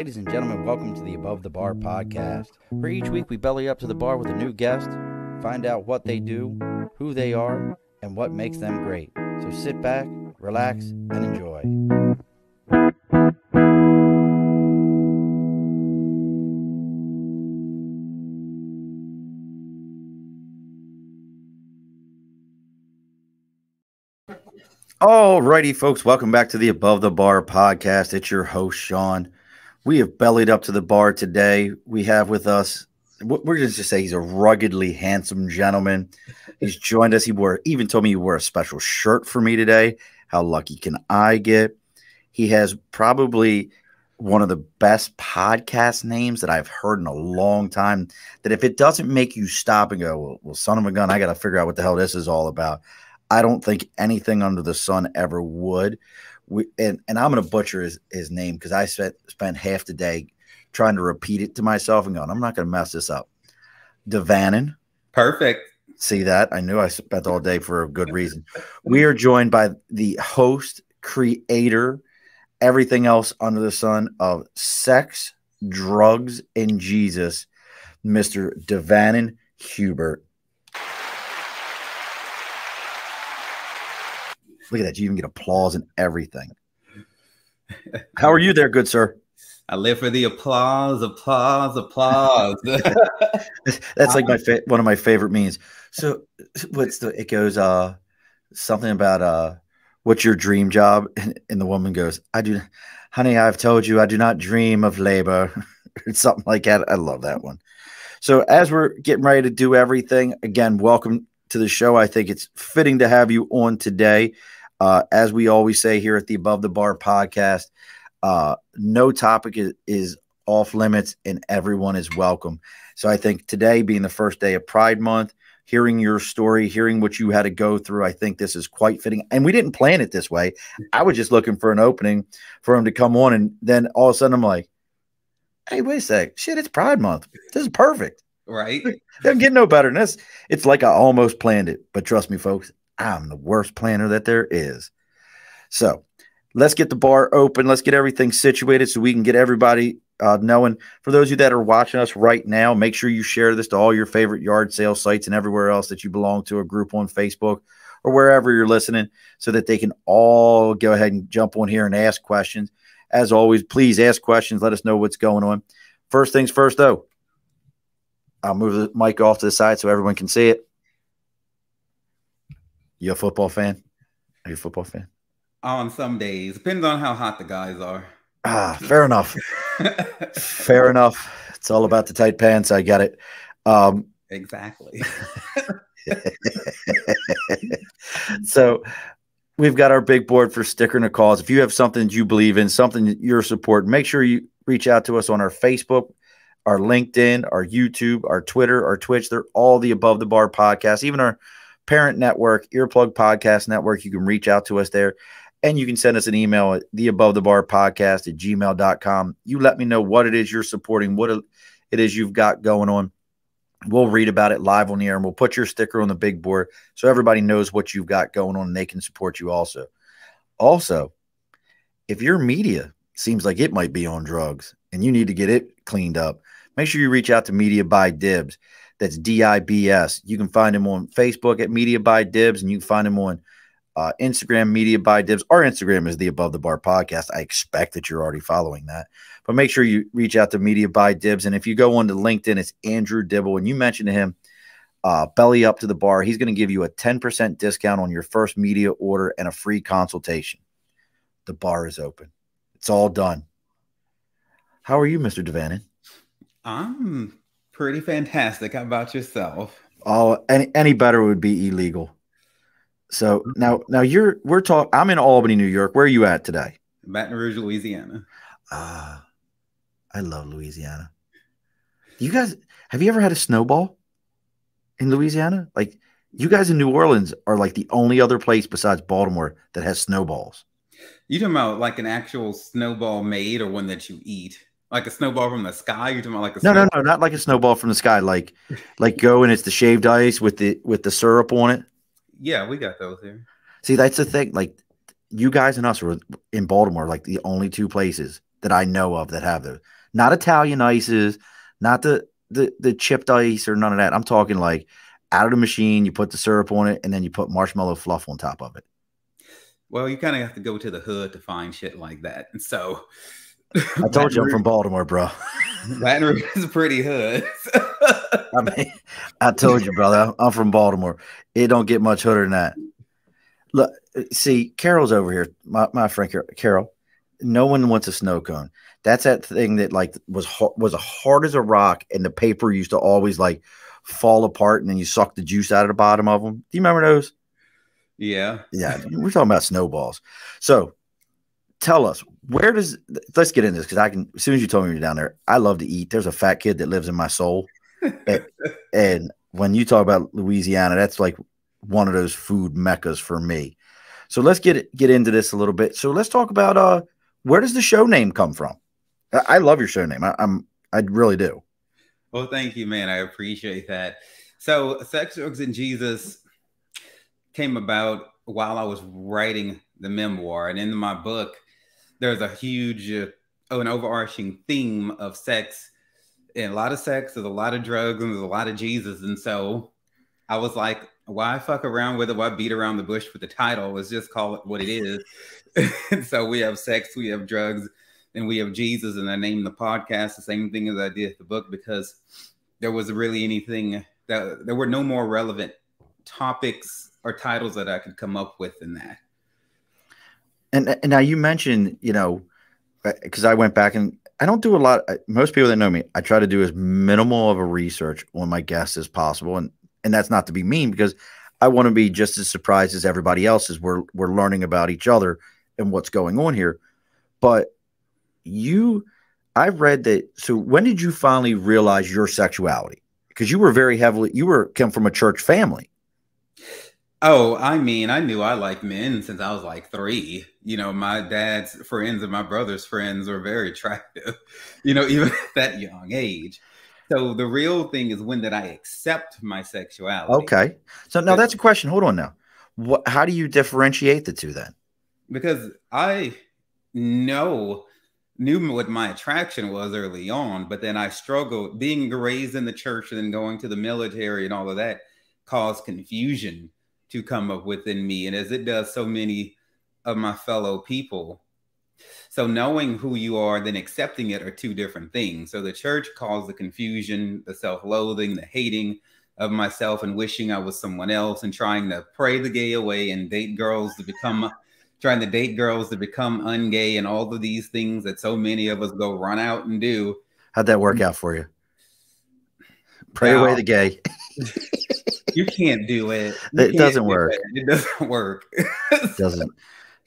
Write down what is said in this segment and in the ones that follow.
Ladies and gentlemen, welcome to the Above the Bar podcast. Where each week we belly up to the bar with a new guest, find out what they do, who they are, and what makes them great. So sit back, relax, and enjoy. Alrighty, folks, welcome back to the Above the Bar podcast. It's your host, Sean. We have bellied up to the bar today. We have with us, we're just to say he's a ruggedly handsome gentleman. He's joined us. He wore, even told me he wore a special shirt for me today. How lucky can I get? He has probably one of the best podcast names that I've heard in a long time. That if it doesn't make you stop and go, well, well son of a gun, I got to figure out what the hell this is all about. I don't think anything under the sun ever would. We, and, and I'm going to butcher his, his name because I spent, spent half the day trying to repeat it to myself and going, I'm not going to mess this up. De'Vannon. Perfect. See that? I knew I spent all day for a good reason. We are joined by the host, creator, everything else under the sun of sex, drugs, and Jesus, Mr. De'Vannon Hubert. Look at that. You even get applause and everything. How are you there, good sir? I live for the applause, applause, applause. That's like my fa- one of my favorite memes. So what's the it goes uh something about uh what's your dream job? And, and the woman goes, I do honey, I've told you I do not dream of labor. something like that. I love that one. So as we're getting ready to do everything, again, welcome to the show. I think it's fitting to have you on today. Uh, as we always say here at the Above the Bar podcast, uh, no topic is, is off limits and everyone is welcome. So I think today being the first day of Pride Month, hearing your story, hearing what you had to go through, I think this is quite fitting. And we didn't plan it this way. I was just looking for an opening for him to come on. And then all of a sudden I'm like, hey, wait a sec. Shit, it's Pride Month. This is perfect. Right. Doesn't get no better than this. It's like I almost planned it. But trust me, folks, I'm the worst planner that there is. So let's get the bar open. Let's get everything situated so we can get everybody uh, knowing. For those of you that are watching us right now, make sure you share this to all your favorite yard sale sites and everywhere else that you belong to, a group on Facebook or wherever you're listening, so that they can all go ahead and jump on here and ask questions. As always, please ask questions. Let us know what's going on. First things first, though, I'll move the mic off to the side so everyone can see it. You a football fan? Are you a football fan? On some days, depends on how hot the guys are. Ah, fair enough. fair enough. It's all about the tight pants. I get it. Um, exactly. so we've got our big board for sticker and a cause. If you have something that you believe in, something that you're supporting, make sure you reach out to us on our Facebook, our LinkedIn, our YouTube, our Twitter, our Twitch. They're all the above the bar podcast, even our parent network, Earplug Podcast Network. You can reach out to us there and you can send us an email at the above the bar podcast at gmail.com. You let me know what it is you're supporting, what it is you've got going on. We'll read about it live on the air and we'll put your sticker on the big board so everybody knows what you've got going on and they can support you also. Also, if your media seems like it might be on drugs and you need to get it cleaned up, make sure you reach out to Media by Dibs. That's D I B S. You can find him on Facebook at Media by Dibs, and you can find him on uh, Instagram, Media by Dibs. Our Instagram is the Above the Bar podcast. I expect that you're already following that, but make sure you reach out to Media by Dibs. And if you go on to LinkedIn, it's Andrew Dibble, and you mention to him, uh, belly up to the bar. He's going to give you a 10% discount on your first media order and a free consultation. The bar is open. It's all done. How are you, Mr. De'Vannon? I'm pretty fantastic. How about yourself? Oh, any any better would be illegal. So mm-hmm. now now you're we're talking. I'm in Albany, New York. Where are you at today? Baton Rouge, Louisiana. Ah, uh, I love Louisiana. You guys, have you ever had a snowball in Louisiana? Like you guys in New Orleans are like the only other place besides Baltimore that has snowballs. You talking about like an actual snowball made or one that you eat? Like a snowball from the sky? You're talking about like a no, no, no, not like a snowball from the sky. Like, like go and it's the shaved ice with the with the syrup on it. Yeah, we got those here. See, that's the thing. Like, you guys and us were in Baltimore, like the only two places that I know of that have those. Not Italian ices, not the the the chipped ice or none of that. I'm talking like out of the machine, you put the syrup on it, and then you put marshmallow fluff on top of it. Well, you kind of have to go to the hood to find shit like that. And so I told you I'm from Baltimore, bro. Baton Rouge is pretty hood. I mean, I told you, brother. I'm from Baltimore. It don't get much hooder than that. Look, see, Carol's over here. My my friend Carol. No one wants a snow cone. That's that thing that like was was hard as a rock, and the paper used to always like fall apart, and then you suck the juice out of the bottom of them. Do you remember those? Yeah, yeah. We're talking about snowballs. So, tell us where does let's get into this because I can as soon as you told me you're down there, I love to eat. There's a fat kid that lives in my soul, and, and when you talk about Louisiana, that's like one of those food meccas for me. So let's get get into this a little bit. So let's talk about uh where does the show name come from? I, I love your show name. I, I'm I really do. Well, thank you, man. I appreciate that. So, Sex, Drugs, and Jesus came about while I was writing the memoir, and in my book, there's a huge, uh, an overarching theme of sex, and a lot of sex. There's a lot of drugs, and there's a lot of Jesus, and so I was like, why fuck around with it? Why beat around the bush with the title? Let's just call it what it is. so we have sex, we have drugs, and we have Jesus. And I named the podcast the same thing as I did the book because there was really anything that there were no more relevant topics or titles that I could come up with than that. And, and now you mentioned, you know, because uh, I went back and I don't do a lot. Uh, most people that know me, I try to do as minimal of a research on my guests as possible, and and that's not to be mean because I want to be just as surprised as everybody else as we're we're learning about each other and what's going on here. But you, I've read that. So when did you finally realize your sexuality? Because you were very heavily, you were come from a church family. Oh, I mean, I knew I liked men since I was like three. You know, my dad's friends and my brother's friends were very attractive, you know, even at that young age. So the real thing is when did I accept my sexuality? Okay. So now that's a question. Hold on now. What how do you differentiate the two then? Because I know knew what my attraction was early on, but then I struggled being raised in the church and then going to the military and all of that caused confusion to come up within me. And as it does so many of my fellow people. So knowing who you are, then accepting it are two different things. So the church caused the confusion, the self-loathing, the hating of myself and wishing I was someone else and trying to pray the gay away and date girls to become trying to date girls to become ungay and all of these things that so many of us go run out and do. How'd that work out for you? Pray away the gay. you can't do it. You it doesn't work. It. it. doesn't work. doesn't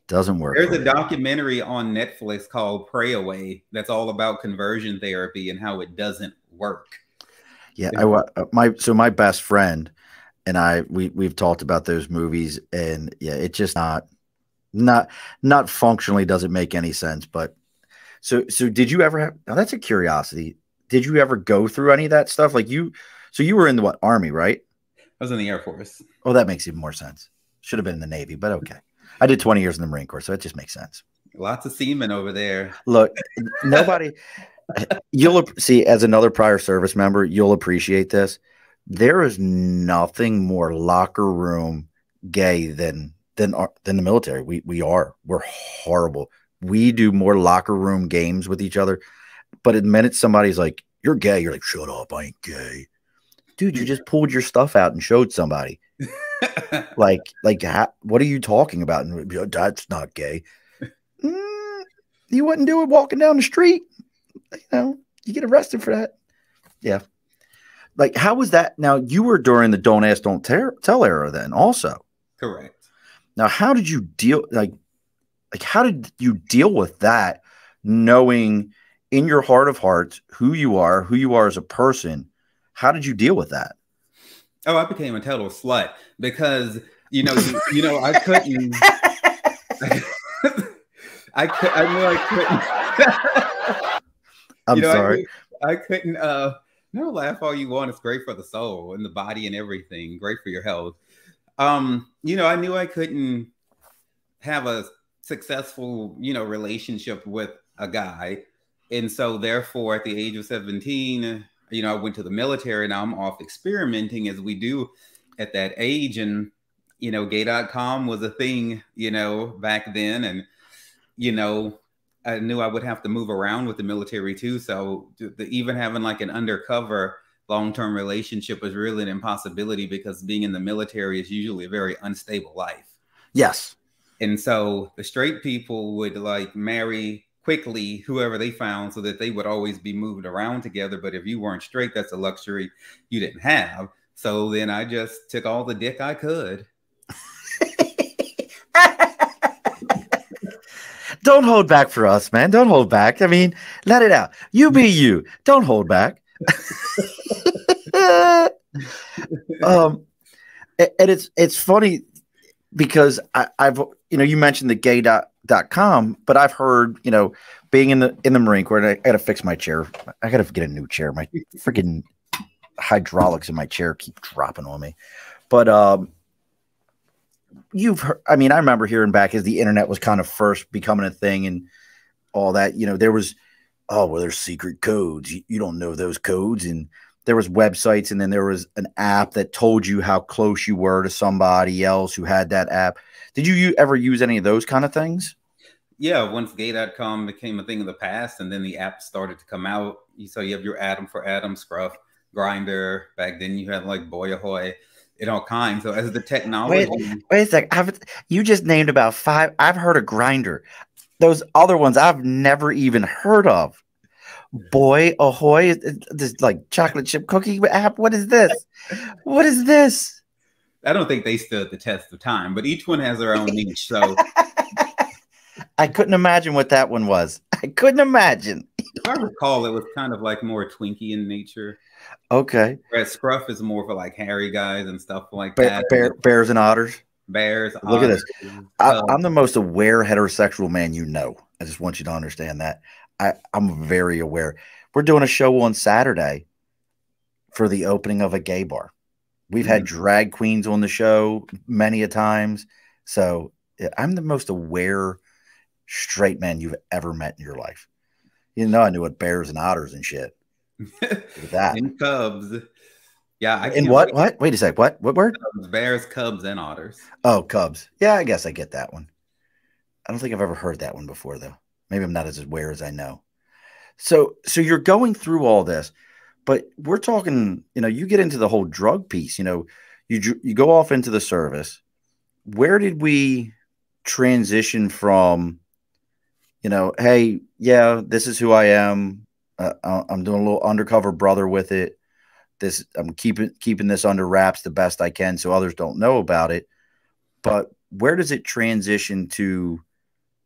doesn't work. There's a documentary on Netflix called Pray Away that's all about conversion therapy and how it doesn't work. Yeah, I uh, my so my best friend and I we we've talked about those movies and yeah, it just not not not functionally doesn't make any sense. But so so did you ever have? Now that's a curiosity. Did you ever go through any of that stuff? Like you, so you were in the what army, right? I was in the Air Force. Oh, that makes even more sense. Should have been in the Navy, but okay. I did 20 years in the Marine Corps, so it just makes sense. Lots of seamen over there. Look, nobody. you'll see as another prior service member, you'll appreciate this. There is nothing more locker room gay than than than the military. We we are. We're horrible. We do more locker room games with each other. But the minute somebody's like, "You're gay," you're like, "Shut up, I ain't gay." Dude, you just pulled your stuff out and showed somebody. like, like, what are you talking about? And that's not gay. Mm, you wouldn't do it walking down the street. You know, you get arrested for that. Yeah. Like, how was that? Now, you were during the don't ask, don't tell era then, also. Correct. Now, how did you deal like like how did you deal with that knowing in your heart of hearts who you are, who you are as a person? How did you deal with that? Oh, I became a total slut because you know, you, you know, I couldn't I could I knew I couldn't I'm you know, sorry. I, I couldn't uh no laugh all you want. It's great for the soul and the body and everything. Great for your health um, you know, I knew I couldn't have a successful, you know, relationship with a guy And so, therefore, at the age of 17, you know, I went to the military. Now I'm off experimenting as we do at that age. And, you know, gay.com was a thing, you know, back then. And, you know, I knew I would have to move around with the military too. So the, even having like an undercover long-term relationship was really an impossibility because being in the military is usually a very unstable life. Yes. And so the straight people would like marry quickly whoever they found so that they would always be moved around together. But if you weren't straight, that's a luxury you didn't have. So then I just took all the dick I could. Don't hold back for us, man. Don't hold back. I mean, let it out. You be you. Don't hold back. um, and it's it's funny because I, have you know you mentioned the gay dot, dot com, but I've heard you know being in the in the Marine Corps, and I, I got to fix my chair. I got to get a new chair. My freaking hydraulics in my chair keep dropping on me. But um, you've heard, I mean, I remember hearing back as the internet was kind of first becoming a thing and all that, you know, there was, oh, well, there's secret codes. You, you don't know those codes. And there was websites and then there was an app that told you how close you were to somebody else who had that app. Did you, ever use any of those kind of things? Yeah, once gay.com became a thing of the past and then the app started to come out, you so you have your Adam for Adam, Scruff, Grindr. Back then you had like Boy Ahoy in all kinds. So as the technology, wait, wait a sec. I've, you just named about five. I've heard of Grindr. Those other ones I've never even heard of. Boy Ahoy, uh, this like chocolate chip cookie app. What is this? What is this? I don't think they stood the test of time, but each one has their own niche. So I couldn't imagine what that one was. I couldn't imagine. If I recall, it was kind of like more Twinkie in nature. Okay. Whereas Scruff is more for like hairy guys and stuff like bear, that. Bear, bears and otters. Bears. Look otters. at this. I, uh, am the most aware heterosexual man you know. I just want you to understand that. I, I'm very aware. We're doing a show on Saturday for the opening of a gay bar. We've had mm-hmm. drag queens on the show many a times. So I'm the most aware straight man you've ever met in your life. You know, I knew what bears and otters and shit. that in Cubs. Yeah. I in what? Wait. What? Wait a sec. What? What word? Cubs, bears, Cubs, and Otters. Oh, Cubs. Yeah, I guess I get that one. I don't think I've ever heard that one before, though. Maybe I'm not as aware as I know. So, so you're going through all this, but we're talking. You know, you get into the whole drug piece. You know, you you go off into the service. Where did we transition from? You know, hey, yeah, this is who I am. Uh, I'm doing a little undercover brother with it. This I'm keeping keeping this under wraps the best I can so others don't know about it. But where does it transition to?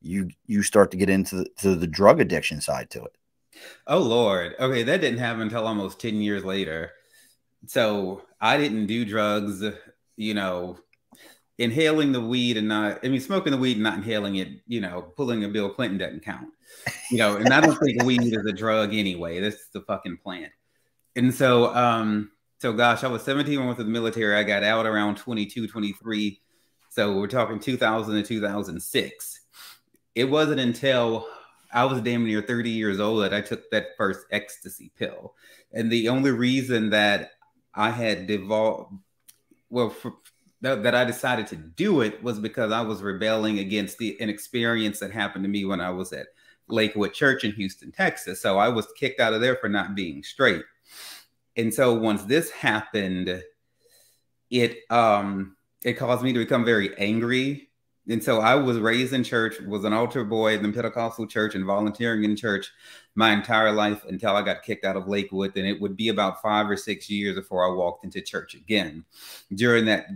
You you start to get into the, to the drug addiction side to it. Oh Lord. Okay, that didn't happen until almost 10 years later. So I didn't do drugs, you know, inhaling the weed and not I mean smoking the weed and not inhaling it, you know, pulling a Bill Clinton doesn't count you know, and I don't think weed is a drug anyway. That's the fucking plant. And so, um, so gosh, I was 17 when I went to the military. I got out around 22, 23. So we're talking 2000 to 2006. It wasn't until I was damn near 30 years old that I took that first ecstasy pill. And the only reason that I had devolved, well, for, that, that I decided to do it was because I was rebelling against the an experience that happened to me when I was at Lakewood Church in Houston, Texas. So I was kicked out of there for not being straight. And so once this happened, it um it caused me to become very angry. And so I was raised in church, was an altar boy in the Pentecostal church and volunteering in church my entire life until I got kicked out of Lakewood. And it would be about five or six years before I walked into church again. During that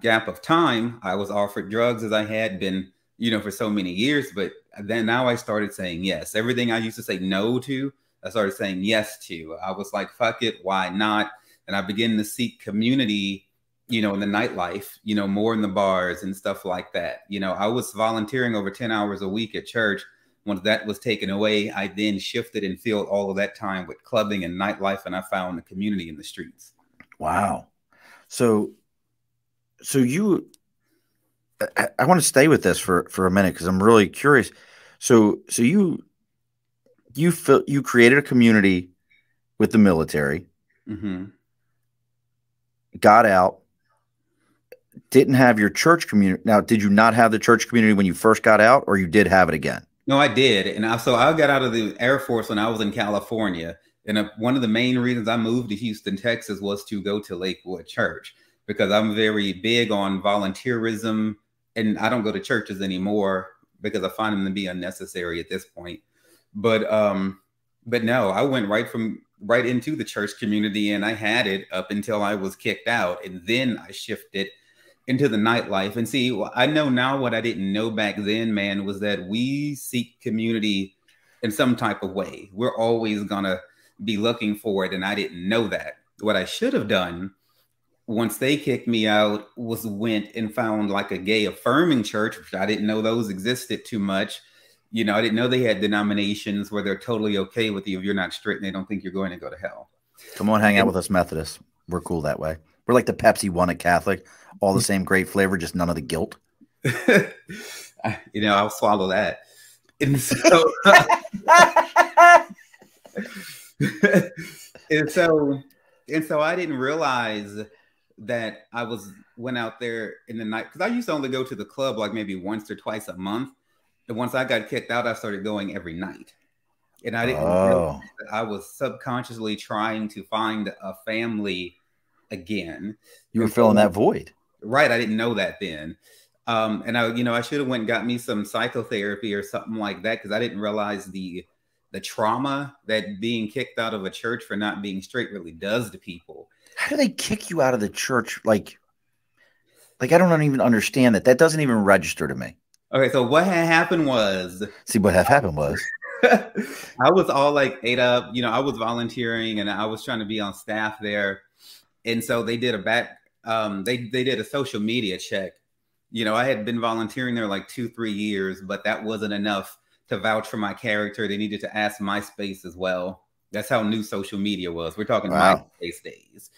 gap of time, I was offered drugs as I had been, you know, for so many years, but then now I started saying yes. Everything I used to say no to, I started saying yes to. I was like, fuck it, why not? And I began to seek community, you know, in the nightlife, you know, more in the bars and stuff like that. You know, I was volunteering over 10 hours a week at church. Once that was taken away, I then shifted and filled all of that time with clubbing and nightlife, and I found a community in the streets. Wow. So, so you, I, I want to stay with this for for a minute because I'm really curious. So so you you feel you created a community with the military, hmm got out, didn't have your church community. Now, did you not have the church community when you first got out, or you did have it again? No, I did, and I, so I got out of the Air Force when I was in California, and uh, one of the main reasons I moved to Houston, Texas, was to go to Lakewood Church because I'm very big on volunteerism, and I don't go to churches anymore because I find them to be unnecessary at this point. But um, but no, I went right from right into the church community, and I had it up until I was kicked out, and then I shifted into the nightlife. And see, I know now what I didn't know back then, man, was that we seek community in some type of way. We're always gonna be looking for it, and I didn't know that. What I should have done once they kicked me out was went and found like a gay affirming church, which I didn't know those existed too much. You know, I didn't know they had denominations where they're totally okay with you if you're not straight and they don't think you're going to go to hell. Come on, hang out with us Methodists. We're cool that way. We're like the Pepsi one at Catholic, all the same great flavor, just none of the guilt. you know, I'll swallow that. And so, and so, and so, I didn't realize that I was went out there in the night because I used to only go to the club like maybe once or twice a month. And once I got kicked out, I started going every night. And I didn't Oh. I was subconsciously trying to find a family again. You were filling that void. Right. I didn't know that then. Um, and I, you know, I should have went and got me some psychotherapy or something like that because I didn't realize the the trauma that being kicked out of a church for not being straight really does to people. How do they kick you out of the church? Like, like I don't even understand that. That doesn't even register to me. Okay, so what had happened was See, what had happened was I was all like ate up, you know, I was volunteering and I was trying to be on staff there. And so they did a back um they they did a social media check. You know, I had been volunteering there like 2-3 years, but that wasn't enough to vouch for my character. They needed to ask MySpace as well. That's how new social media was. We're talking Wow. MySpace days.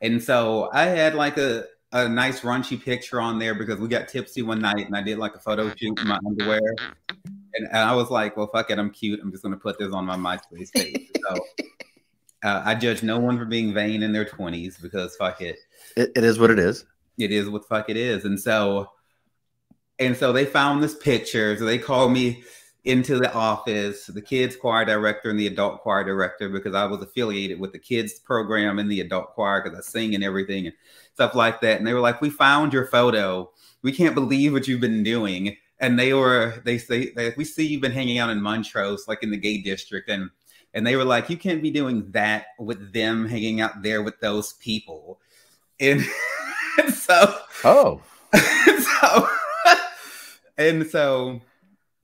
And so I had like a a nice raunchy picture on there because we got tipsy one night and I did like a photo shoot in my underwear. And, and I was like, well, fuck it, I'm cute. I'm just gonna put this on my MySpace page. So uh, I judge no one for being vain in their 20s because fuck it. it, it is what it is. It is what fuck it is. And so and so they found this picture. So they called me into the office, the kids choir director and the adult choir director, because I was affiliated with the kids program and the adult choir because I sing and everything and stuff like that. And they were like, "We found your photo. We can't believe what you've been doing." And they were, they say, they, "We see you've been hanging out in Montrose, like in the gay district." And and they were like, "You can't be doing that with them hanging out there with those people." And so Oh, so and so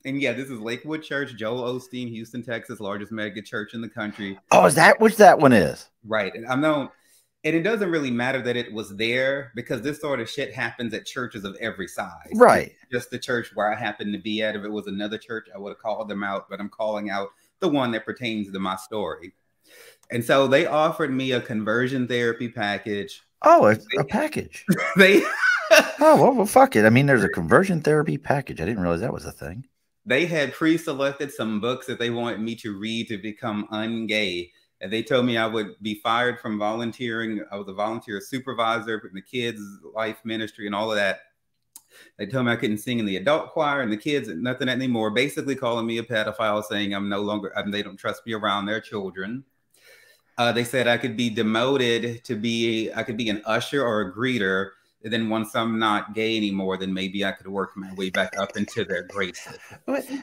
and yeah, this is Lakewood Church, Joel Osteen, Houston, Texas, largest mega church in the country. oh, is that which that one is? Right. And I'm know and it doesn't really matter that it was there because this sort of shit happens at churches of every size. Right. Just the church where I happen to be at. If it was another church, I would have called them out, but I'm calling out the one that pertains to my story. And so they offered me a conversion therapy package. Oh, it's a package. They Oh, well, well, fuck it. I mean, there's a conversion therapy package. I didn't realize that was a thing. they had pre-selected some books that they wanted me to read to become ungay and they told me i would be fired from volunteering i was a volunteer supervisor in the kids life ministry and all of that they told me i couldn't sing in the adult choir and the kids and nothing anymore basically calling me a pedophile saying i'm no longer um, they don't trust me around their children uh, they said i could be demoted to be i could be an usher or a greeter and then once i'm not gay anymore then maybe i could work my way back up into their graces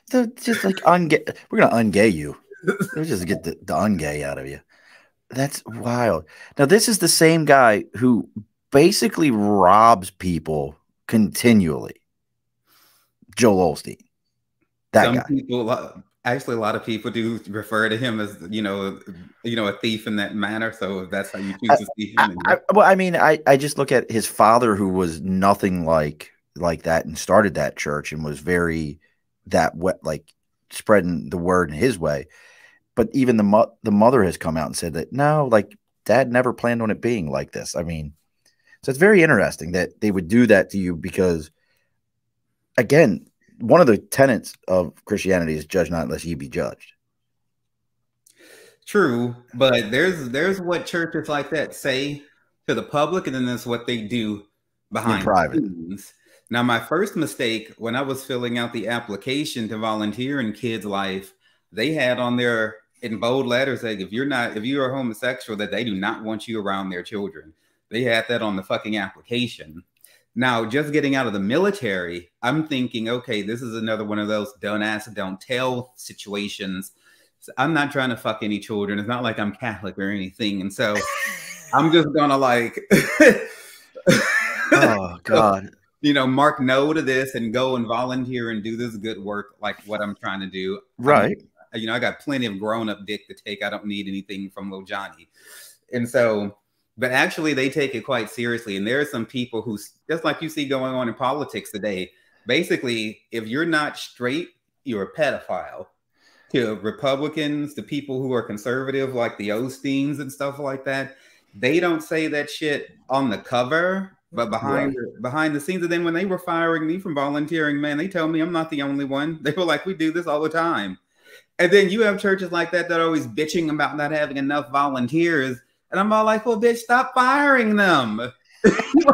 So just like ungay, we're gonna ungay you. Let's just get the, the ungay out of you. That's wild. Now, this is the same guy who basically robs people continually. Joel Osteen. That some guy. people actually a lot of people do refer to him as you know you know a thief in that manner so if that's how you choose to see him I, I, well, I mean, I, I just look at his father, who was nothing like like that, and started that church, and was very that wet, like spreading the word in his way. But even the mo- the mother has come out and said that no, like dad never planned on it being like this. I mean, so it's very interesting that they would do that to you because, again, one of the tenets of Christianity is judge not unless ye be judged. True, but there's there's what churches like that say to the public, and then there's what they do behind private. Now, my first mistake when I was filling out the application to volunteer in kids' life, they had on their in bold letters like if you're not if you are homosexual, that they do not want you around their children. They had that on the fucking application. Now, just getting out of the military, I'm thinking, okay, this is another one of those don't ask, don't tell situations. So I'm not trying to fuck any children. It's not like I'm Catholic or anything. And so I'm just gonna like Oh God. You know, mark no to this and go and volunteer and do this good work like what I'm trying to do. Right. I you know, I got plenty of grown-up dick to take. I don't need anything from little Johnny. And so but actually they take it quite seriously. And there are some people who, just like you see going on in politics today, basically, if you're not straight, you're a pedophile. To Republicans, to people who are conservative, like the Osteens and stuff like that, they don't say that shit on the cover, but behind right. behind the scenes. And then when they were firing me from volunteering, man, they tell me I'm not the only one. They were like, we do this all the time. And then you have churches like that that are always bitching about not having enough volunteers and I'm all like, well, bitch, stop firing them. you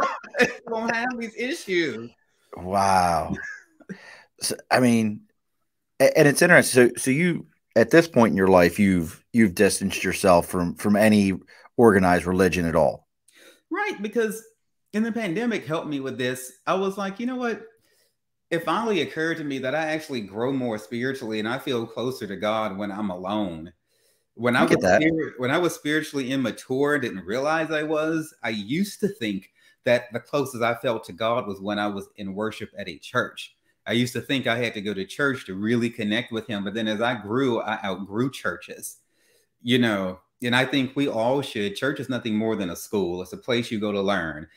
won't have these issues. Wow. So, I mean, and it's interesting. So, so you at this point in your life, you've you've distanced yourself from from any organized religion at all, right? Because in the pandemic helped me with this. I was like, you know what? It finally occurred to me that I actually grow more spiritually and I feel closer to God when I'm alone when I, I was spirit, when I was spiritually immature, didn't realize I was. I used to think that the closest I felt to God was when I was in worship at a church. I used to think I had to go to church to really connect with Him, but then as I grew, I outgrew churches. You know, and I think we all should. Church is nothing more than a school. It's a place you go to learn.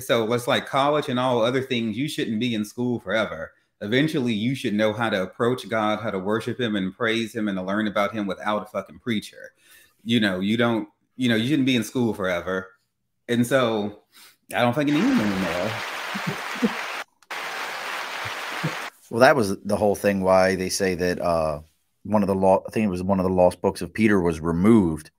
So it's like college and all other things. You shouldn't be in school forever eventually you should know how to approach God, how to worship him and praise him and to learn about him without a fucking preacher. You know, you don't, you know, you shouldn't be in school forever. And so I don't think you need him anymore. well, that was the whole thing why they say that uh one of the law I think it was one of the lost books of Peter was removed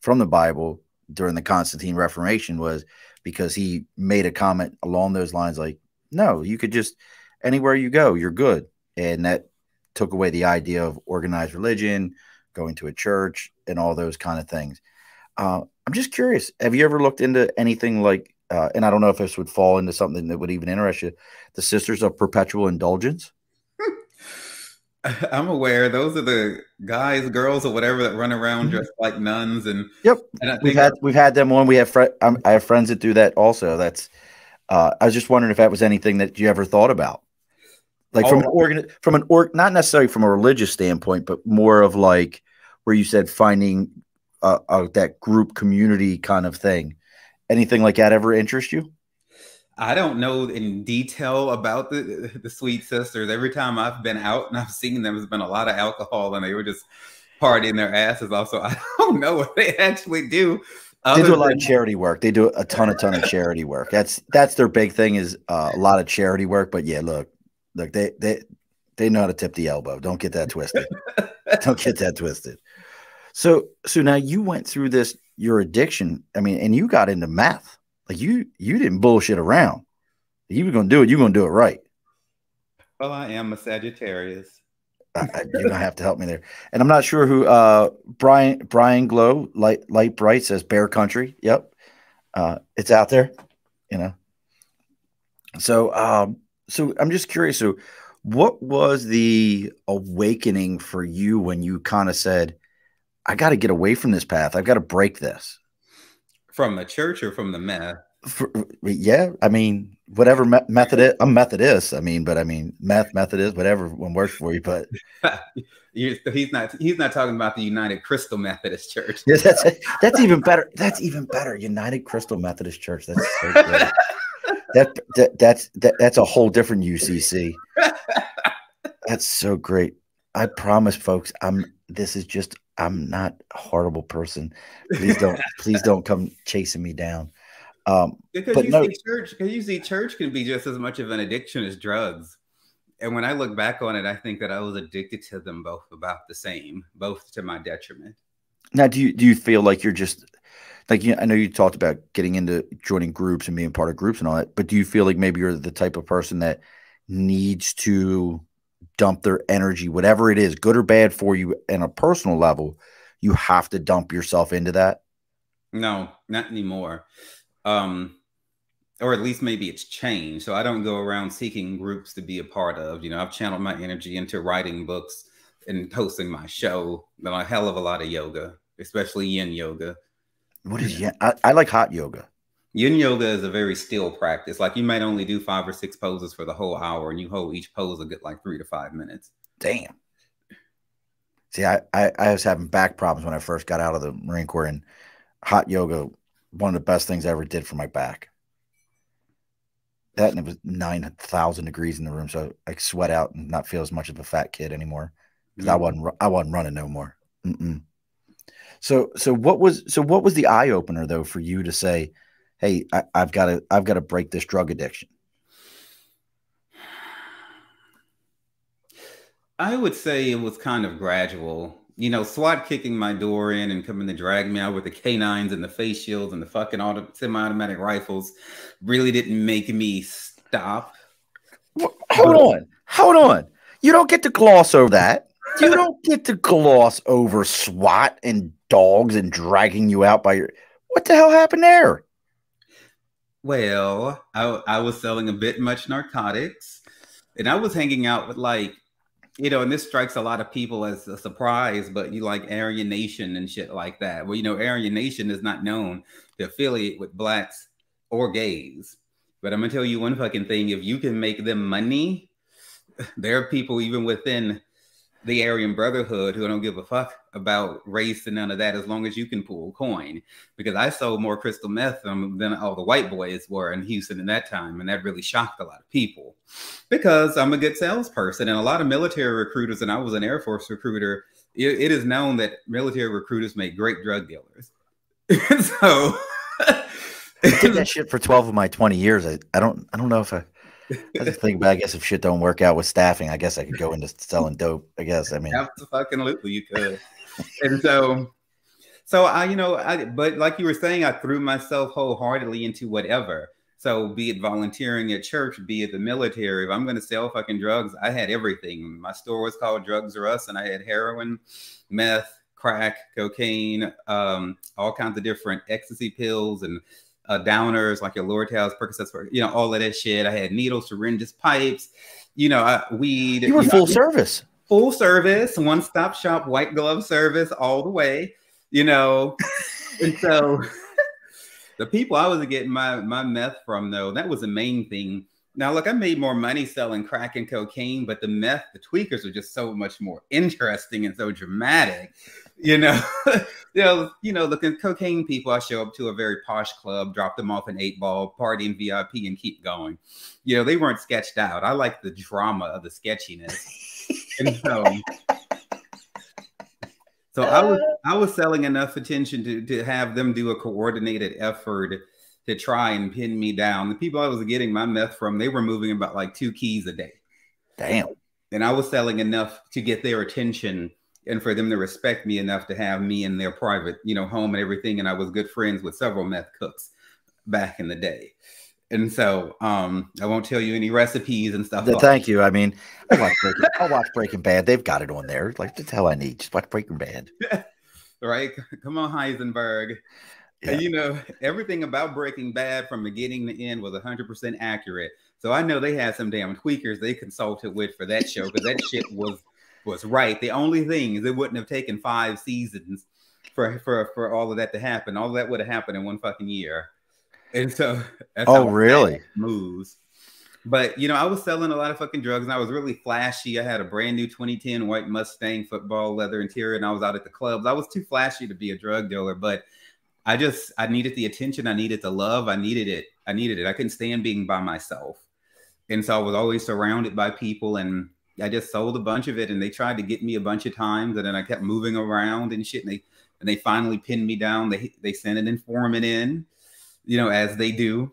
from the Bible during the Constantine Reformation was because he made a comment along those lines like, no, you could just anywhere you go, you're good. And that took away the idea of organized religion, going to a church, and all those kind of things. Uh, I'm just curious. Have you ever looked into anything like, uh, and I don't know if this would fall into something that would even interest you, the Sisters of Perpetual Indulgence? I'm aware those are the guys, girls, or whatever that run around mm-hmm. dressed like nuns. And yep, and we've had we've had them on. We have fr- I have friends that do that also. That's uh, I was just wondering if that was anything that you ever thought about like from an organ from an org not necessarily from a religious standpoint but more of like where you said finding uh, uh, that group community kind of thing anything like that ever interest you i don't know in detail about the the sweet sisters every time i've been out and i've seen them there's been a lot of alcohol and they were just partying their asses off so i don't know what they actually do they do a lot of charity work. They do a ton, a ton of charity work. That's that's their big thing is uh, a lot of charity work. But yeah, look, Look, they they they know how to tip the elbow. Don't get that twisted. Don't get that twisted. So so now you went through this your addiction. I mean, and you got into meth. Like you you didn't bullshit around. You were gonna do it. You're gonna do it right. Well, I am a Sagittarius. you're gonna have to help me there. And I'm not sure who uh Brian Brian Glow light light bright says Bear Country. Yep, uh, it's out there. You know. So um, so I'm just curious. So, what was the awakening for you when you kind of said, "I got to get away from this path. I've got to break this"? From the church or from the meth? For, yeah, I mean, whatever me- Methodist. I'm Methodist. I mean, but I mean, meth, Methodist, whatever one works for you. But he's not. He's not talking about the United Crystal Methodist Church. Yeah, that's that's even better. That's even better. United Crystal Methodist Church. That's so great that, that that's that, that's a whole different UCC. that's so great. I promise, folks. I'm. This is just. I'm not a horrible person. Please don't. please don't come chasing me down. Um, because you no, see church. Because you see church can be just as much of an addiction as drugs. And when I look back on it, I think that I was addicted to them both about the same, both to my detriment. Now, do you do you feel like you're just like you, I know you talked about getting into joining groups and being part of groups and all that, but do you feel like maybe you're the type of person that needs to dump their energy, whatever it is, good or bad for you, in a personal level, you have to dump yourself into that? No, not anymore. Um, or at least maybe it's changed. So I don't go around seeking groups to be a part of. You know, I've channeled my energy into writing books and hosting my show. Done a hell of a lot of yoga, especially yin yoga. What is yin? I, I like hot yoga. Yin yoga is a very still practice. Like you might only do five or six poses for the whole hour, and you hold each pose a good like three to five minutes. Damn. See, I, I, I was having back problems when I first got out of the Marine Corps, and hot yoga, one of the best things I ever did for my back. That and it was nine thousand degrees in the room, so I sweat out and not feel as much of a fat kid anymore. Because mm. I wasn't I wasn't running no more. Mm -mm. So so what was so what was the eye opener though for you to say, hey, I, I've got to I've got to break this drug addiction? I would say it was kind of gradual. You know, SWAT kicking my door in and coming to drag me out with the canines and the face shields and the fucking auto, semi-automatic rifles really didn't make me stop. Hold but, on. Hold on. You don't get to gloss over that. You don't get to gloss over SWAT and dogs and dragging you out by your. What the hell happened there? Well, I, I was selling a bit much narcotics, and I was hanging out with like, you know, and this strikes a lot of people as a surprise, but you like Aryan Nation and shit like that. Well, you know, Aryan Nation is not known to affiliate with blacks or gays. But I'm gonna tell you one fucking thing: if you can make them money, there are people even within the Aryan Brotherhood who don't give a fuck about race and none of that as long as you can pull coin. Because I sold more crystal meth than, all the white boys were in Houston in that time. And that really shocked a lot of people because I'm a good salesperson. And a lot of military recruiters, and I was an Air Force recruiter, it, it is known that military recruiters make great drug dealers. so. I did that shit for 12 of my 20 years. I, I don't I don't know if I that's the thing, but I guess if shit don't work out with staffing, I guess I could go into selling dope. I guess. I mean, absolutely, you could. and so, so I, you know, I, but like you were saying, I threw myself wholeheartedly into whatever. So, be it volunteering at church, be it the military. If I'm going to sell fucking drugs, I had everything. My store was called Drugs R Us, and I had heroin, meth, crack, cocaine, um, all kinds of different ecstasy pills, and uh, downers like your Lortabs, Percocets, you know, all of that shit. I had needles, syringes, pipes, you know, uh, weed. You were you full know, service. Full service, one stop shop, white glove service all the way, you know. and so the people I was getting my, my meth from, though, that was the main thing. Now, look, I made more money selling crack and cocaine, but the meth, the tweakers are just so much more interesting and so dramatic you know, you know, you know, looking cocaine people. I show up to a very posh club, drop them off an eight ball, party in VIP, and keep going. You know, they weren't sketched out. I like the drama of the sketchiness, and so. So I was I was selling enough attention to to have them do a coordinated effort to try and pin me down. The people I was getting my meth from, they were moving about like two keys a day. Damn. And I was selling enough to get their attention and for them to respect me enough to have me in their private, you know, home and everything. And I was good friends with several meth cooks back in the day. And so um, I won't tell you any recipes and stuff. Yeah, thank you. I mean, I watch, Breaking, I watch Breaking Bad. They've got it on there. Like that's all I need. Just watch Breaking Bad. right? Come on, Heisenberg. Yeah. You know, everything about Breaking Bad from beginning to end was 100% accurate. So I know they had some damn tweakers they consulted with for that show because that shit was was right. The only thing is it wouldn't have taken five seasons for for for all of that to happen. All that would have happened in one fucking year. And so oh really moves. But you know, I was selling a lot of fucking drugs and I was really flashy. I had a brand new 2010 white Mustang football leather interior, and I was out at the clubs. I was too flashy to be a drug dealer, but I just I needed the attention, I needed the love, I needed it. I needed it. I couldn't stand being by myself. And so I was always surrounded by people and I just sold a bunch of it, and they tried to get me a bunch of times, and then I kept moving around and shit. And they and they finally pinned me down. They they sent an informant in, you know, as they do,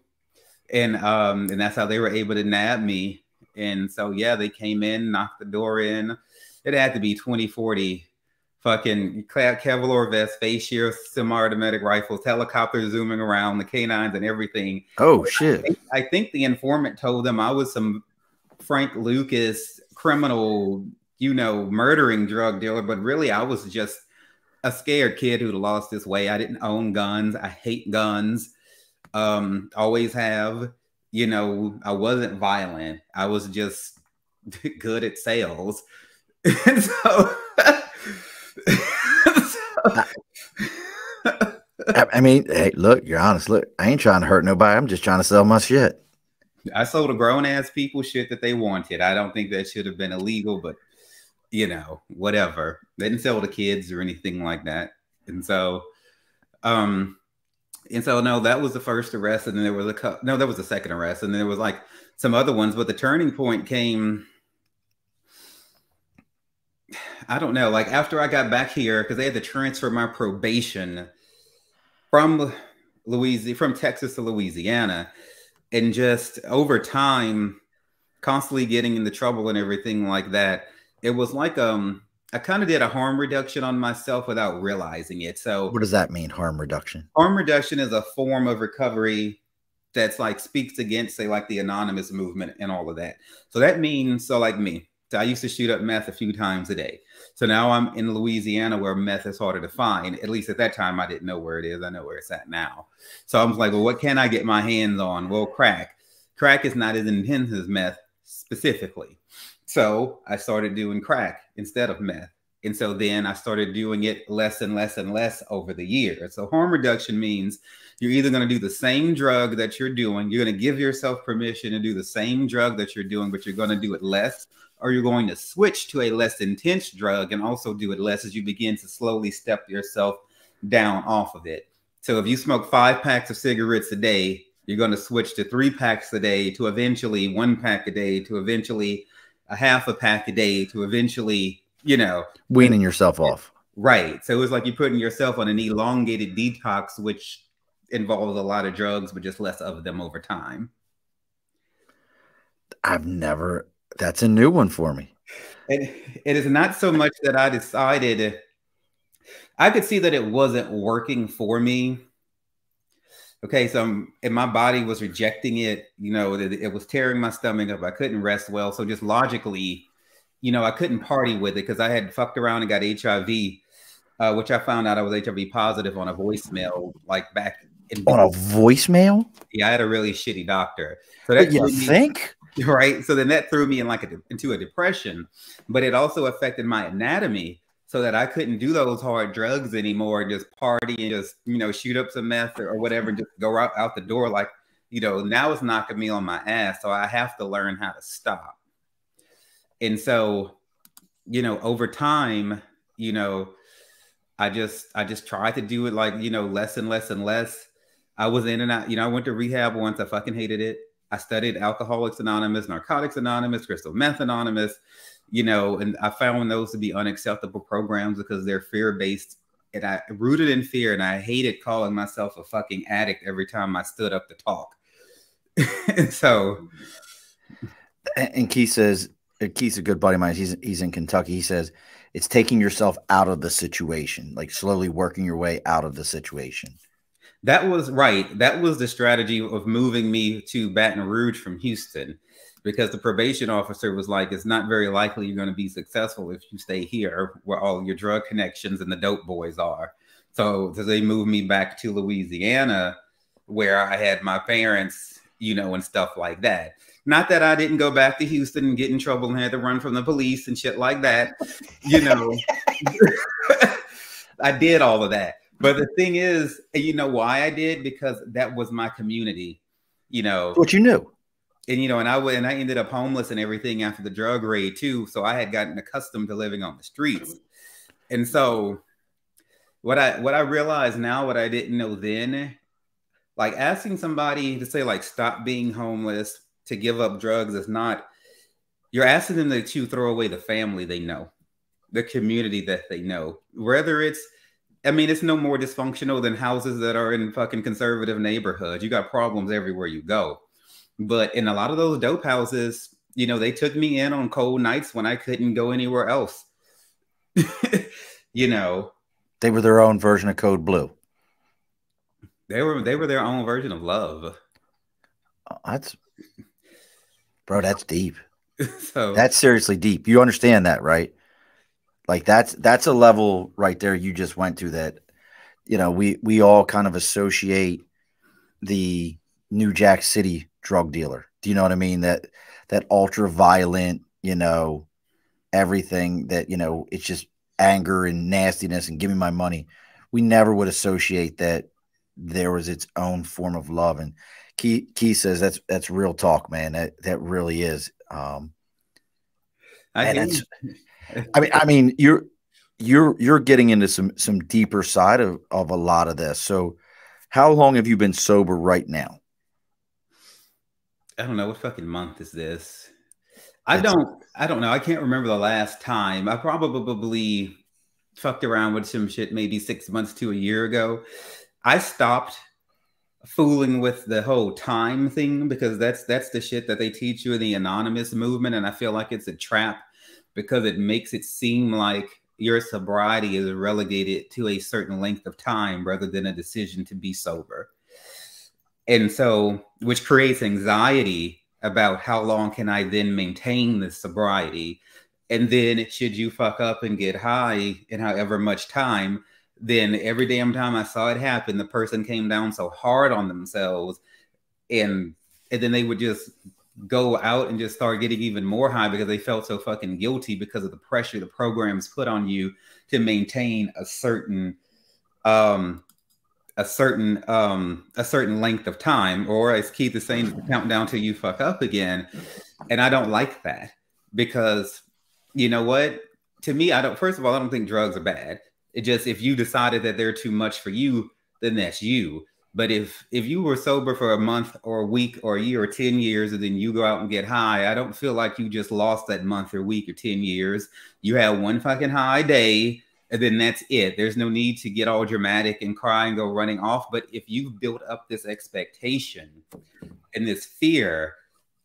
and um and that's how they were able to nab me. And so yeah, they came in, knocked the door in. It had to be 20, 40 fucking Kevlar vest, face shield, semi-automatic rifles, helicopters zooming around, the canines and everything. Oh shit! I think, I think the informant told them I was some Frank Lucas criminal, you know, murdering drug dealer, but really I was just a scared kid who'd lost his way. I didn't own guns. I hate guns. Um, always have. You know, I wasn't violent. I was just good at sales. and so, so I mean, hey, look, you're honest. Look, I ain't trying to hurt nobody. I'm just trying to sell my shit. I sold a grown ass people shit that they wanted. I don't think that should have been illegal, but you know, whatever. They didn't sell to kids or anything like that. And so, um, and so no, that was the first arrest, and then there was a no, that was the second arrest, and then there was like some other ones, but the turning point came. I don't know, like after I got back here, because they had to transfer my probation from Louisiana, from Texas to Louisiana, and just over time, constantly getting into trouble and everything like that. It was like um I kind of did a harm reduction on myself without realizing it. So what does that mean, harm reduction? Harm reduction is a form of recovery that's like speaks against, say, like the anonymous movement and all of that. So that means so like me. So I used to shoot up meth a few times a day. So now I'm in Louisiana where meth is harder to find. At least at that time, I didn't know where it is. I know where it's at now. So I'm like, well, what can I get my hands on? Well, crack. Crack is not as intense as meth specifically. So I started doing crack instead of meth. And so then I started doing it less and less and less over the years. So harm reduction means you're either going to do the same drug that you're doing, you're going to give yourself permission to do the same drug that you're doing, but you're going to do it less, or you're going to switch to a less intense drug and also do it less as you begin to slowly step yourself down off of it. So if you smoke five packs of cigarettes a day, you're going to switch to three packs a day to eventually one pack a day to eventually a half a pack a day to eventually, you know, weaning yourself off. Right. So it was like you're putting yourself on an elongated detox, which involves a lot of drugs, but just less of them over time. I've never, that's a new one for me. And it is not so much that I decided, I could see that it wasn't working for me okay, so I'm, and my body was rejecting it. You know, it, it, was tearing my stomach up. I couldn't rest well. So just logically, you know, I couldn't party with it because I had fucked around and got HIV, uh, which I found out I was HIV positive on a voicemail, like back in on a voicemail. Yeah, I had a really shitty doctor. So that you think. Right. So then that threw me in like a, into a depression, but it also affected my anatomy so that I couldn't do those hard drugs anymore and just party and just, you know, shoot up some meth or, or whatever and just go out, out the door. Like, you know, now it's knocking me on my ass. So I have to learn how to stop. And so, you know, over time, you know, I just I just tried to do it like, you know, less and less and less. I was in and out, you know, I went to rehab once. I fucking hated it. I studied Alcoholics Anonymous, Narcotics Anonymous, Crystal Meth Anonymous you know, and I found those to be unacceptable programs because they're fear based and I rooted in fear. And I hated calling myself a fucking addict every time I stood up to talk. and so, and Keith says, Keith's a good buddy of mine. He's he's in Kentucky. He says it's taking yourself out of the situation, like slowly working your way out of the situation. That was right. That was the strategy of moving me to Baton Rouge from Houston because the probation officer was like, it's not very likely you're going to be successful if you stay here where all your drug connections and the dope boys are. So, so they moved me back to Louisiana where I had my parents, you know, and stuff like that. Not that I didn't go back to Houston and get in trouble and had to run from the police and shit like that. You know, I did all of that. But the thing is, you know why I did? Because that was my community. You know, what you knew and you know, and I and I ended up homeless and everything after the drug raid too. So I had gotten accustomed to living on the streets, and so what I what I realize now, what I didn't know then, like asking somebody to say like stop being homeless, to give up drugs is not. You're asking them to, to throw away the family they know, the community that they know, whether it's I mean, it's no more dysfunctional than houses that are in fucking conservative neighborhoods. You got problems everywhere you go. But in a lot of those dope houses, you know, they took me in on cold nights when I couldn't go anywhere else. You know, they were their own version of Code Blue. They were they were their own version of love. Uh, that's bro, that's deep. so that's seriously deep. You understand that, right? Like that's that's a level right there you just went to that you know, we we all kind of associate the New Jack City drug dealer. Do you know what I mean? That that ultra violent, you know, everything that, you know, it's just anger and nastiness and give me my money. We never would associate that there was its own form of love. And Key Key says that's that's real talk, man. That that really is. Um I, that's, I mean, I mean, you're you're you're getting into some some deeper side of, of a lot of this. So how long have you been sober right now? I don't know what fucking month is this. I it's, don't I don't know. I can't remember the last time. I probably fucked around with some shit maybe six months to a year ago. I stopped fooling with the whole time thing because that's that's the shit that they teach you in the anonymous movement and I feel like it's a trap because it makes it seem like your sobriety is relegated to a certain length of time rather than a decision to be sober. And so, which creates anxiety about how long can I then maintain this sobriety? And then, should you fuck up and get high in however much time, then every damn time I saw it happen, the person came down so hard on themselves, and and then they would just go out and just start getting even more high because they felt so fucking guilty because of the pressure the programs put on you to maintain a certain um a certain um a certain length of time or as keith is saying count down till you fuck up again. And i don't like that because you know what? To me i don't first of all i don't think drugs are bad. It just if you decided that they're too much for you then that's you but if if you were sober for a month or a week or a year or 10 years and then you go out and get high, I don't feel like you just lost that month or week or 10 years. You had one fucking high day and then that's it. There's no need to get all dramatic and cry and go running off. But if you've built up this expectation and this fear,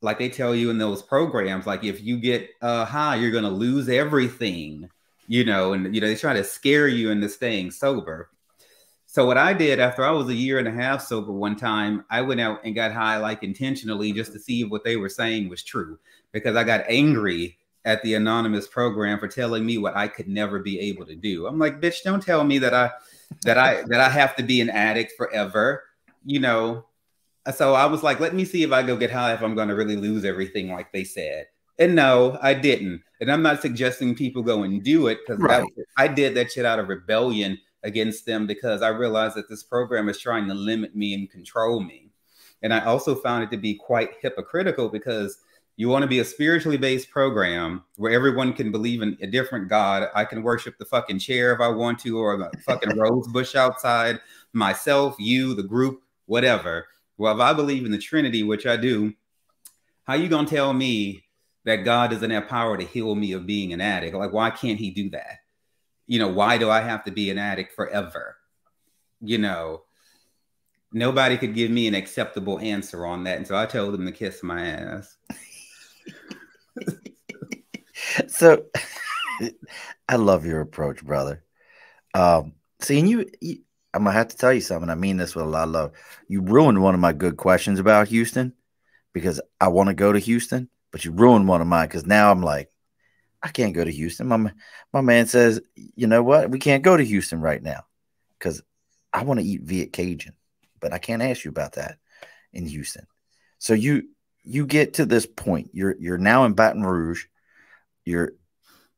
like they tell you in those programs, like if you get uh, high, you're going to lose everything, you know, and you know they try to scare you into staying sober. So what I did after I was a year and a half sober one time, I went out and got high like intentionally just to see if what they were saying was true because I got angry at the anonymous program for telling me what I could never be able to do. I'm like, bitch, don't tell me that I that I that I have to be an addict forever. You know. So I was like, let me see if I go get high if I'm going to really lose everything like they said. And no, I didn't. And I'm not suggesting people go and do it because right. I did that shit out of rebellion against them because I realized that this program is trying to limit me and control me. And I also found it to be quite hypocritical because you want to be a spiritually based program where everyone can believe in a different God. I can worship the fucking chair if I want to, or the fucking rose bush outside, myself, you, the group, whatever. Well, if I believe in the Trinity, which I do, how you gonna tell me that God doesn't have power to heal me of being an addict? Like, why can't he do that? You know, why do I have to be an addict forever? You know, nobody could give me an acceptable answer on that. And so I told them to kiss my ass. so I love your approach, brother. Um, seeing you, you, I'm gonna have to tell you something. I mean this with a lot of love. You ruined one of my good questions about Houston because I want to go to Houston, but you ruined one of mine because now I'm like, I can't go to Houston. My my man says, you know what? We can't go to Houston right now because I want to eat Viet Cajun, but I can't ask you about that in Houston. So you you get to this point. You're you're now in Baton Rouge. You're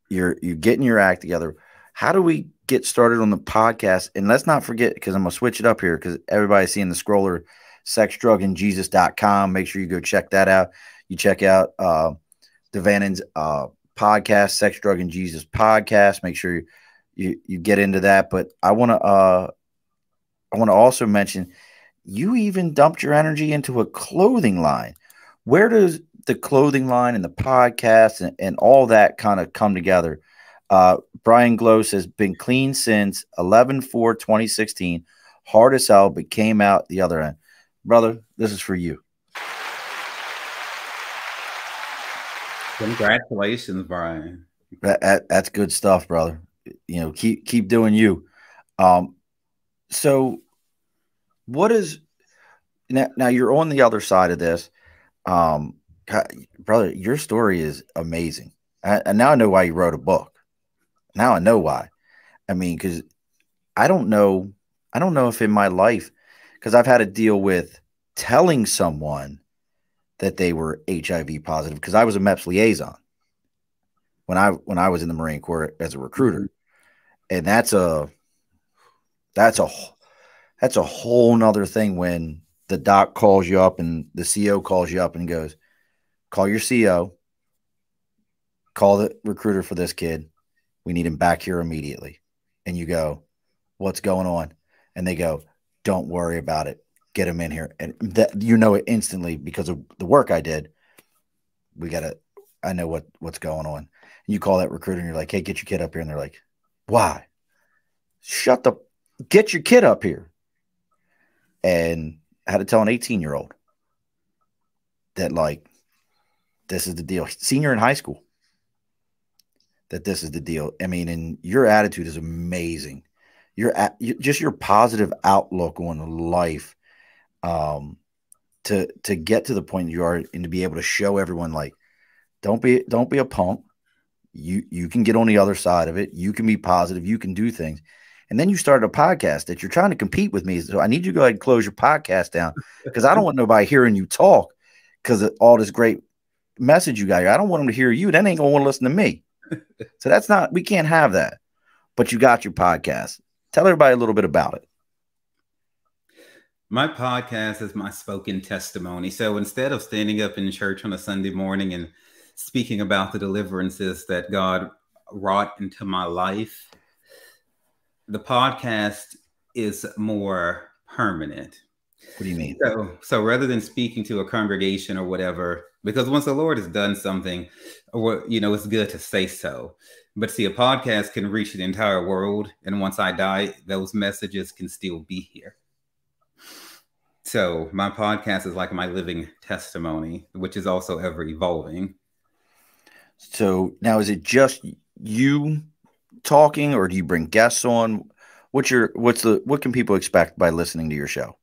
you're you're getting your act together. How do we get started on the podcast? And let's not forget because I'm gonna switch it up here because everybody's seeing the scroller sexdrugandjesus.com. Make sure you go check that out. You check out uh De'Vannon's uh podcast, Sex, Drug, and Jesus podcast. Make sure you you, get into that. But I want to uh, I want to also mention you even dumped your energy into a clothing line. Where does the clothing line and the podcast and, and all that kind of come together? Uh, Brian Glow has been clean since 11 4 2016. Hard as hell, but came out the other end. Brother, this is for you. Congratulations, Brian. That, that, that's good stuff, brother. you know, keep keep doing you. Um, so what is now? Now you're on the other side of this, um, brother. Your story is amazing, and now I know why you wrote a book. Now I know why. I mean, because I don't know, I don't know if in my life, because I've had to deal with telling someone that they were HIV positive because I was a MEPS liaison when I when I was in the Marine Corps as a recruiter, mm-hmm. and that's a that's a that's a whole nother thing when the doc calls you up and the CO calls you up and goes, call your CO, call the recruiter for this kid. We need him back here immediately. And you go, what's going on? And they go, don't worry about it. Get him in here. And that you know it instantly because of the work I did. We got to, I know what, what's going on. You call that recruiter and you're like, hey, get your kid up here. And they're like, why? Shut the, get your kid up here. And I had to tell an 18 year old that, like, this is the deal. Senior in high school, that this is the deal. I mean, and your attitude is amazing. Your at, just your positive outlook on life, um, to to get to the point you are and to be able to show everyone like, don't be don't be a punk. You you can get on the other side of it. You can be positive. You can do things. And then you started a podcast that you're trying to compete with me. So I need you to go ahead and close your podcast down because I don't want nobody hearing you talk because of all this great message you got here. I don't want them to hear you. Then ain't gonna want to listen to me. so that's not we can't have that. But you got your podcast. Tell everybody a little bit about it. My podcast is my spoken testimony. So instead of standing up in church on a Sunday morning and speaking about the deliverances that God wrought into my life, the podcast is more permanent. What do you mean? So, so rather than speaking to a congregation or whatever, because once the Lord has done something, or you know, it's good to say so. But see, a podcast can reach the entire world, and once I die, those messages can still be here. So my podcast is like my living testimony, which is also ever evolving. So now, is it just you talking, or do you bring guests on? What's your what's the what can people expect by listening to your show?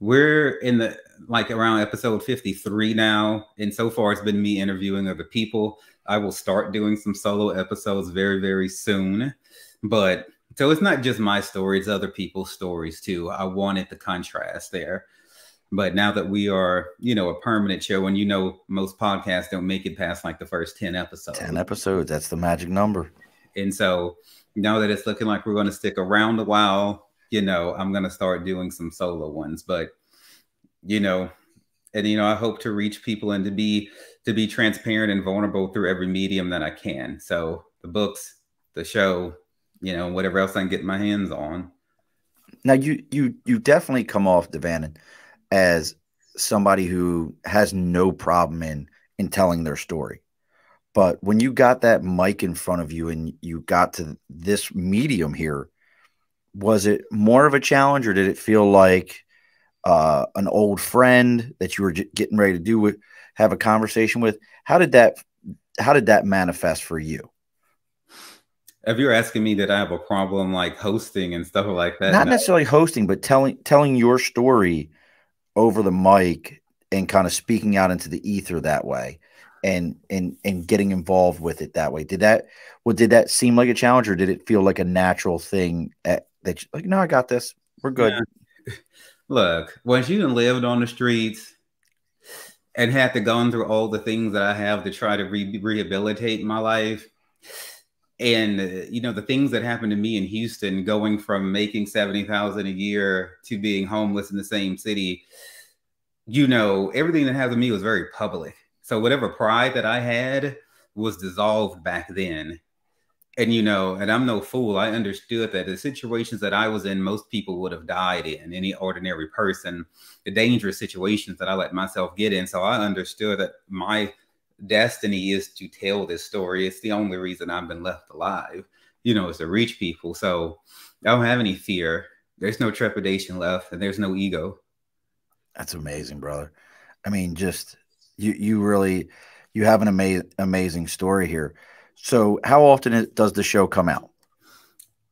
We're in the like around episode 53 now, and so far it's been me interviewing other people. I will start doing some solo episodes very, very soon. But so it's not just my story, it's other people's stories too. I wanted the contrast there. But now that we are, you know, a permanent show, and you know, most podcasts don't make it past like the first 10 episodes. 10 episodes, that's the magic number. And so now that it's looking like we're going to stick around a while, you know, I'm going to start doing some solo ones. But, you know, and you know, I hope to reach people and to be to be transparent and vulnerable through every medium that I can. So the books, the show, you know, whatever else I can get my hands on. Now you you you definitely come off De'Vannon as somebody who has no problem in in telling their story. But when you got that mic in front of you and you got to this medium here, was it more of a challenge or did it feel like uh, an old friend that you were getting ready to do with, have a conversation with? How did that how did that manifest for you? If you're asking me that I have a problem like hosting and stuff like that, not no. necessarily hosting, but telling telling your story over the mic and kind of speaking out into the ether that way and and and getting involved with it that way. Did that well did that seem like a challenge or did it feel like a natural thing at, that you, like no, I got this. We're good. Yeah. Look, once you lived on the streets and had to go through all the things that I have to try to re- rehabilitate my life, and uh, you know the things that happened to me in Houston, going from making seventy thousand a year to being homeless in the same city, you know everything that happened to me was very public so whatever pride that I had was dissolved back then. And you know, and I'm no fool. I understood that the situations that I was in, most people would have died in, any ordinary person, the dangerous situations that I let myself get in. So I understood that my destiny is to tell this story. It's the only reason I've been left alive, you know, is to reach people. So I don't have any fear. There's no trepidation left, and there's no ego. That's amazing, brother. I mean, just you you really you have an amazing amazing story here. So how often does the show come out?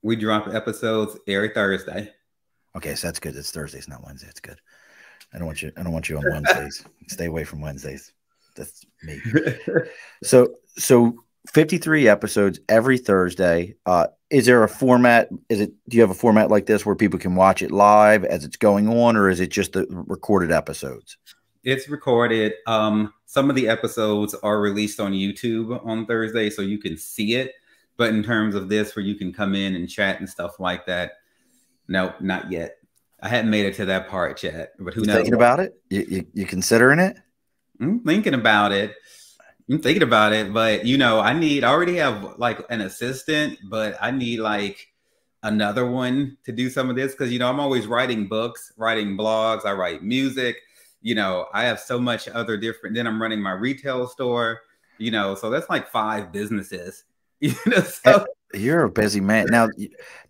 We drop episodes every Thursday. Okay, so that's good. It's Thursdays, not Wednesday. It's good. I don't want you. I don't want you on Wednesdays. Stay away from Wednesdays. That's me. so so 53 episodes every Thursday. Uh, is there a format? Is it? Do you have a format like this where people can watch it live as it's going on, or is it just the recorded episodes? It's recorded. Um, some of the episodes are released on YouTube on Thursday, so you can see it. But in terms of this, where you can come in and chat and stuff like that, nope, not yet. I hadn't made it to that part yet. But who you knows? Thinking about it? You, you, you considering it? I'm thinking about it. I'm thinking about it, but you know, I need I already have like an assistant, but I need like another one to do some of this because you know I'm always writing books, writing blogs, I write music. You know, I have so much other different. Then I'm running my retail store. You know, so that's like five businesses. You know, so you're a busy man. Now,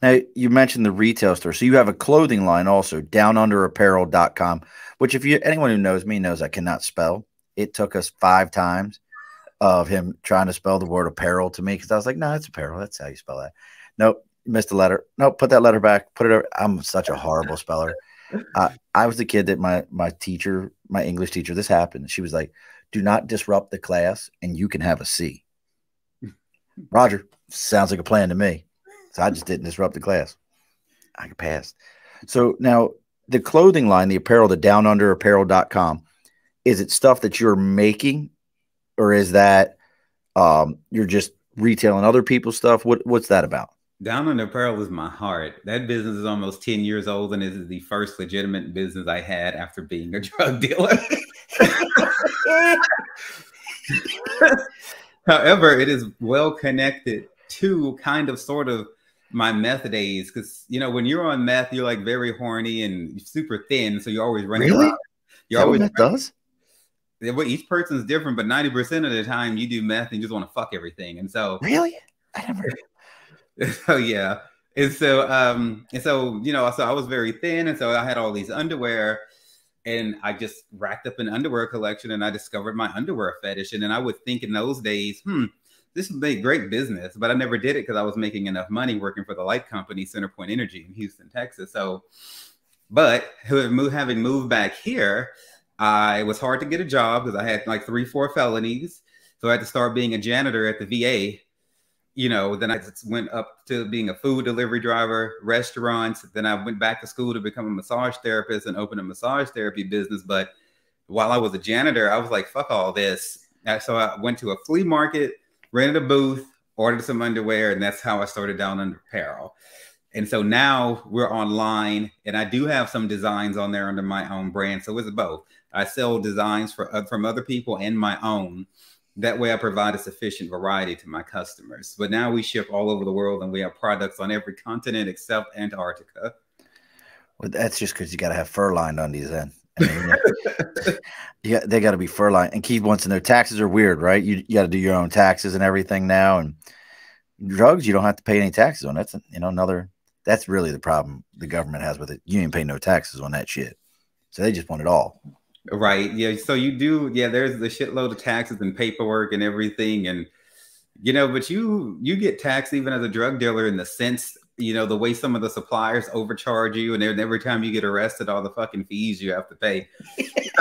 now you mentioned the retail store. So you have a clothing line also, downunderapparel.com, which if you anyone who knows me knows I cannot spell. It took us five times of him trying to spell the word apparel to me because I was like, no, it's apparel. That's how you spell that. Nope, missed a letter. Nope, put that letter back. Put it. Over. I'm such a horrible speller. Uh, I was the kid that my my teacher, my English teacher, this happened. She was like, "Do not disrupt the class, and you can have a C." Roger, sounds like a plan to me. So I just didn't disrupt the class. I passed. So now the clothing line, the apparel, the downunderapparel.com, is it stuff that you're making or is that um, you're just retailing other people's stuff? What what's that about? Down Under Apparel is my heart. That business is almost 10 years old and is the first legitimate business I had after being a drug dealer. However, it is well connected to kind of sort of my meth days because you know when you're on meth, you're like very horny and super thin, so you're always running really? around. You're always what that does. Well, each person's different, but 90% of the time you do meth and you just want to fuck everything. And so Really? I never so yeah. And so um and so you know, so I was very thin and so I had all these underwear and I just racked up an underwear collection and I discovered my underwear fetish. And then I would think in those days, hmm, this would make great business, but I never did it because I was making enough money working for the light company, Centerpoint Energy in Houston, Texas. So, but having moved back here, I was hard to get a job because I had like three, four felonies. So I had to start being a janitor at the VA. You know, then I went up to being a food delivery driver, restaurants. Then I went back to school to become a massage therapist and open a massage therapy business. But while I was a janitor, I was like, fuck all this. So I went to a flea market, rented a booth, ordered some underwear, and that's how I started down under apparel. And so now we're online, and I do have some designs on there under my own brand. So it's both. I sell designs for uh, from other people and my own. That way, I provide a sufficient variety to my customers. But now we ship all over the world, and we have products on every continent except Antarctica. Well, that's just because you got to have fur lined on these then. I mean, yeah, they got to be fur lined. And Keith wants to know taxes are weird, right? You, you got to do your own taxes and everything now. And drugs, you don't have to pay any taxes on. That's you know another. That's really the problem the government has with it. You ain't pay no taxes on that shit, so they just want it all. Right. Yeah. So you do. Yeah. There's the shitload of taxes and paperwork and everything, and you know, but you you get taxed even as a drug dealer in the sense, you know, the way some of the suppliers overcharge you, and every time you get arrested, all the fucking fees you have to pay.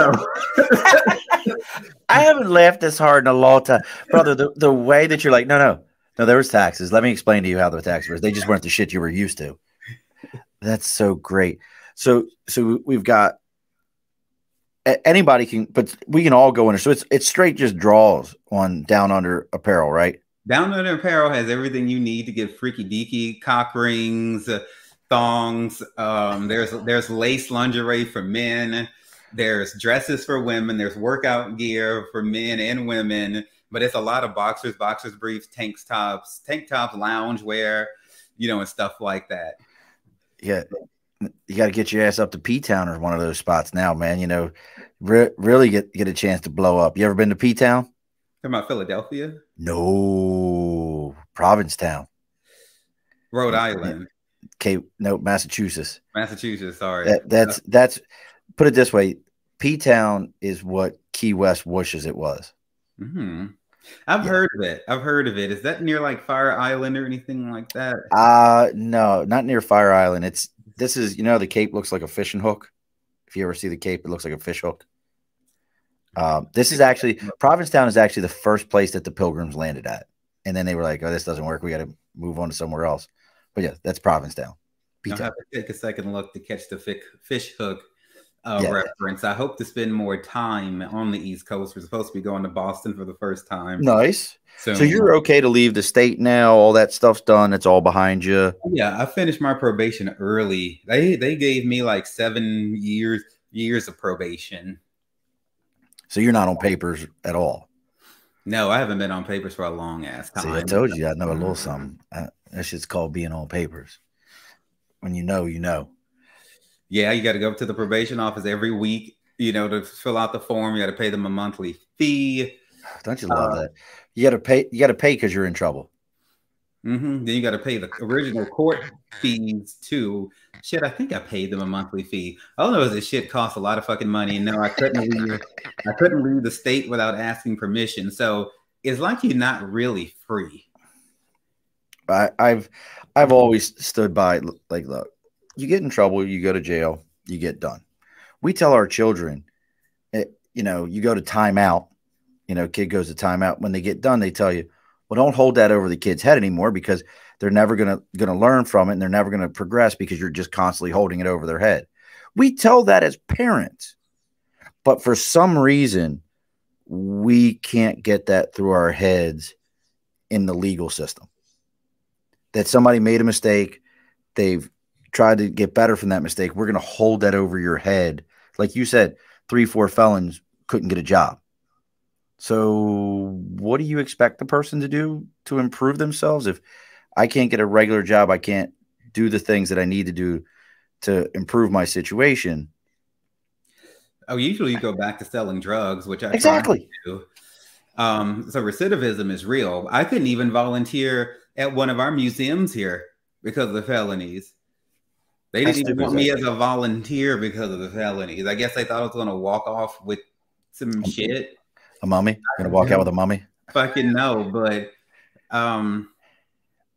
I haven't laughed this hard in a long time, brother. The the way that you're like, no, no, no, there was taxes. Let me explain to you how the taxes were. They just weren't the shit you were used to. That's so great. So so we've got anybody can, but we can all go in. So it's it's straight just draws on down under apparel, right? Down under apparel has everything you need to get freaky deaky cock rings, uh, thongs. Um, there's there's lace lingerie for men. There's dresses for women. There's workout gear for men and women. But it's a lot of boxers, boxers briefs, tank tops, tank tops, lounge wear, you know, and stuff like that. Yeah, you got to get your ass up to P Town or one of those spots now, man. You know, re really get get a chance to blow up. You ever been to P Town? Talking about Philadelphia? No, Provincetown, Rhode Island. Okay, no, Massachusetts. Massachusetts. Sorry. That, that's that's. Put it this way: P Town is what Key West wishes it was. Mm -hmm. I've yeah. heard of it. I've heard of it. Is that near like Fire Island or anything like that? Uh no, not near Fire Island. It's this is you know the Cape looks like a fishing hook. If you ever see the Cape, it looks like a fish hook. Um, this is actually Provincetown is actually the first place that the Pilgrims landed at, and then they were like, "Oh, this doesn't work. We got to move on to somewhere else." But yeah, that's Provincetown. I'll have to take a second look to catch the fish hook uh, yeah. reference. I hope to spend more time on the East Coast. We're supposed to be going to Boston for the first time. Nice. Soon. So you're okay to leave the state now. All that stuff's done. It's all behind you. Yeah, I finished my probation early. They they gave me like seven years years of probation. So you're not on papers at all. No, I haven't been on papers for a long ass time. See, I told you I know a little something. Uh, that shit's called being on papers. When you know, you know yeah, you got to go to the probation office every week, you know, to fill out the form. You got to pay them a monthly fee. Don't you love uh, that? You got to pay. You got to pay because you're in trouble. Mm-hmm. Then you got to pay the original court fees too. Shit, I think I paid them a monthly fee. All I know is this shit costs a lot of fucking money, and no, I couldn't leave. I couldn't leave the state without asking permission. So it's like you're not really free. I, I've I've always stood by like look, you get in trouble, you go to jail, you get done. We tell our children, eh, you know, you go to timeout, you know, kid goes to timeout. When they get done, they tell you, well, don't hold that over the kid's head anymore because they're never gonna gonna learn from it and they're never gonna progress because you're just constantly holding it over their head. We tell that as parents, but for some reason, we can't get that through our heads in the legal system. That somebody made a mistake, they've try to get better from that mistake, we're going to hold that over your head. Like you said, three, four felons couldn't get a job. So, what do you expect the person to do to improve themselves? If I can't get a regular job, I can't do the things that I need to do to improve my situation. Oh, usually you go back to selling drugs, which I exactly do. Um, so recidivism is real. I couldn't even volunteer at one of our museums here because of the felonies. They didn't even want me as a volunteer because of the felonies. I guess they thought I was going to walk off with some shit. A mummy? Gonna walk out with a mummy? Fucking no, but um,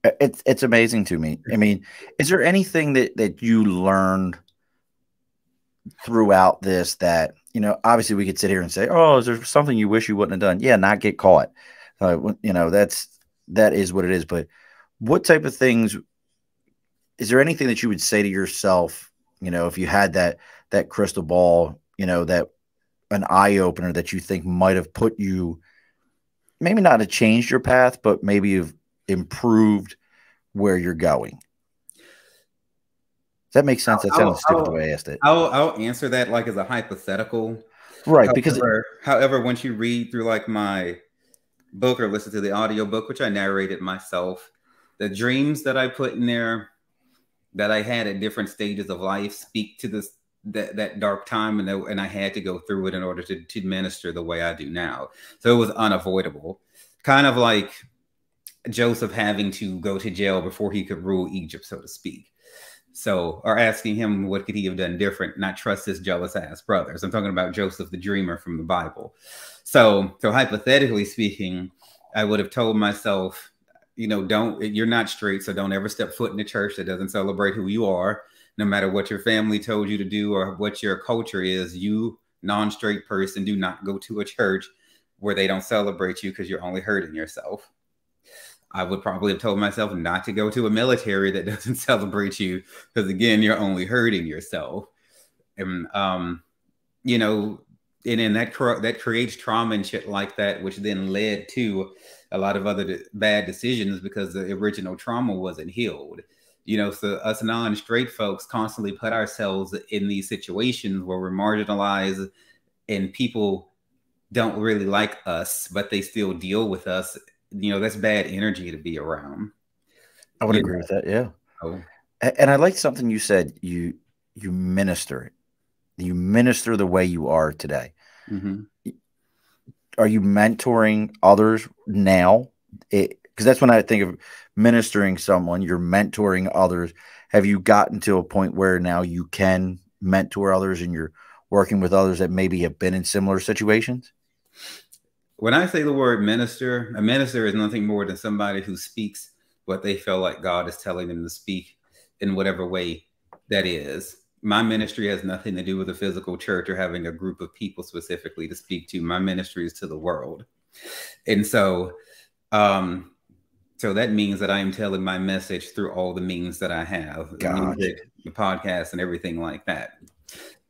it's it's amazing to me. I mean, is there anything that that you learned throughout this that you know? Obviously, we could sit here and say, "Oh, is there something you wish you wouldn't have done?" Yeah, not get caught. Uh, you know, that's that is what it is. But what type of things is there anything that you would say to yourself, you know, if you had that that crystal ball, you know, that an eye opener that you think might have put you maybe not have changed your path, but maybe you've improved where you're going? Does that make sense? That sounds stupid the way I asked it. I'll, I'll answer that like as a hypothetical. Right. However, because however, once you read through like my book or listen to the audio book, which I narrated myself, the dreams that I put in there that I had at different stages of life speak to this that, that dark time and, and I had to go through it in order to, to minister the way I do now. So it was unavoidable. Kind of like Joseph having to go to jail before he could rule Egypt, so to speak. So, or asking him what could he have done different, not trust his jealous ass brothers. I'm talking about Joseph the dreamer from the Bible. So, so hypothetically speaking, I would have told myself, you know, don't you're not straight, so don't ever step foot in a church that doesn't celebrate who you are, no matter what your family told you to do or what your culture is. You non-straight person do not go to a church where they don't celebrate you because you're only hurting yourself. I would probably have told myself not to go to a military that doesn't celebrate you because again, you're only hurting yourself. And um, you know, and then that that creates trauma and shit like that, which then led to a lot of other bad decisions because the original trauma wasn't healed. You know, so us non-straight folks constantly put ourselves in these situations where we're marginalized and people don't really like us, but they still deal with us. You know, that's bad energy to be around. I would you agree know? with that. Yeah. Oh. And I like something you said. You you minister it. You minister the way you are today. Mm-hmm are you mentoring others now? Because that's when I think of ministering someone. You're mentoring others. Have you gotten to a point where now you can mentor others and you're working with others that maybe have been in similar situations? when I say the word minister, a minister is nothing more than somebody who speaks what they feel like God is telling them to speak in whatever way that is. My ministry has nothing to do with a physical church or having a group of people specifically to speak to. My ministry is to the world. And so, um, so that means that I am telling my message through all the means that I have, the music, the podcast, and everything like that.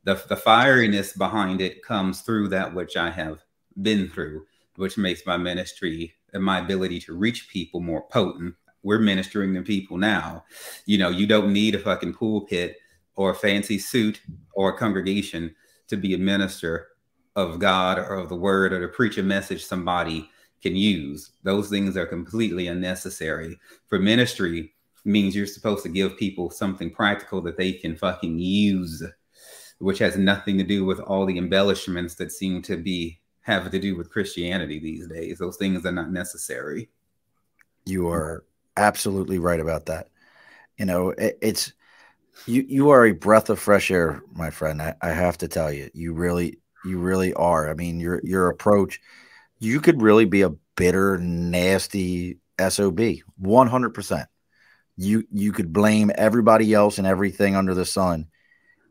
The, the fieriness behind it comes through that which I have been through, which makes my ministry and my ability to reach people more potent. We're ministering to people now. You know, you don't need a fucking pulpit or a fancy suit or a congregation to be a minister of God or of the word or to preach a message somebody can use. Those things are completely unnecessary. For ministry means you're supposed to give people something practical that they can fucking use, which has nothing to do with all the embellishments that seem to be have to do with Christianity these days. Those things are not necessary. You are absolutely right about that. You know, it, it's you you are a breath of fresh air, my friend. I, I have to tell you. You really you really are. I mean, your your approach you could really be a bitter, nasty SOB 100%. You you could blame everybody else and everything under the sun.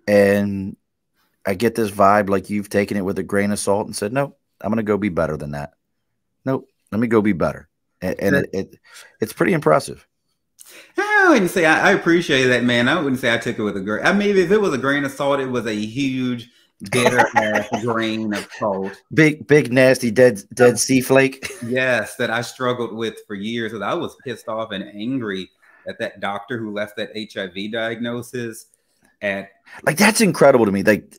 And I get this vibe like you've taken it with a grain of salt and said, "No, I'm going to go be better than that." Nope, let me go be better. And, and it, it, it's pretty impressive. I wouldn't say I, I, appreciate that, man. I wouldn't say I took it with a grain. I mean, if it was a grain of salt, it was a huge bitter ass grain of salt. Big, big, nasty, dead, dead oh. sea flake. Yes, that I struggled with for years. That I was pissed off and angry at that doctor who left that HIV diagnosis. At like that's incredible to me. Like,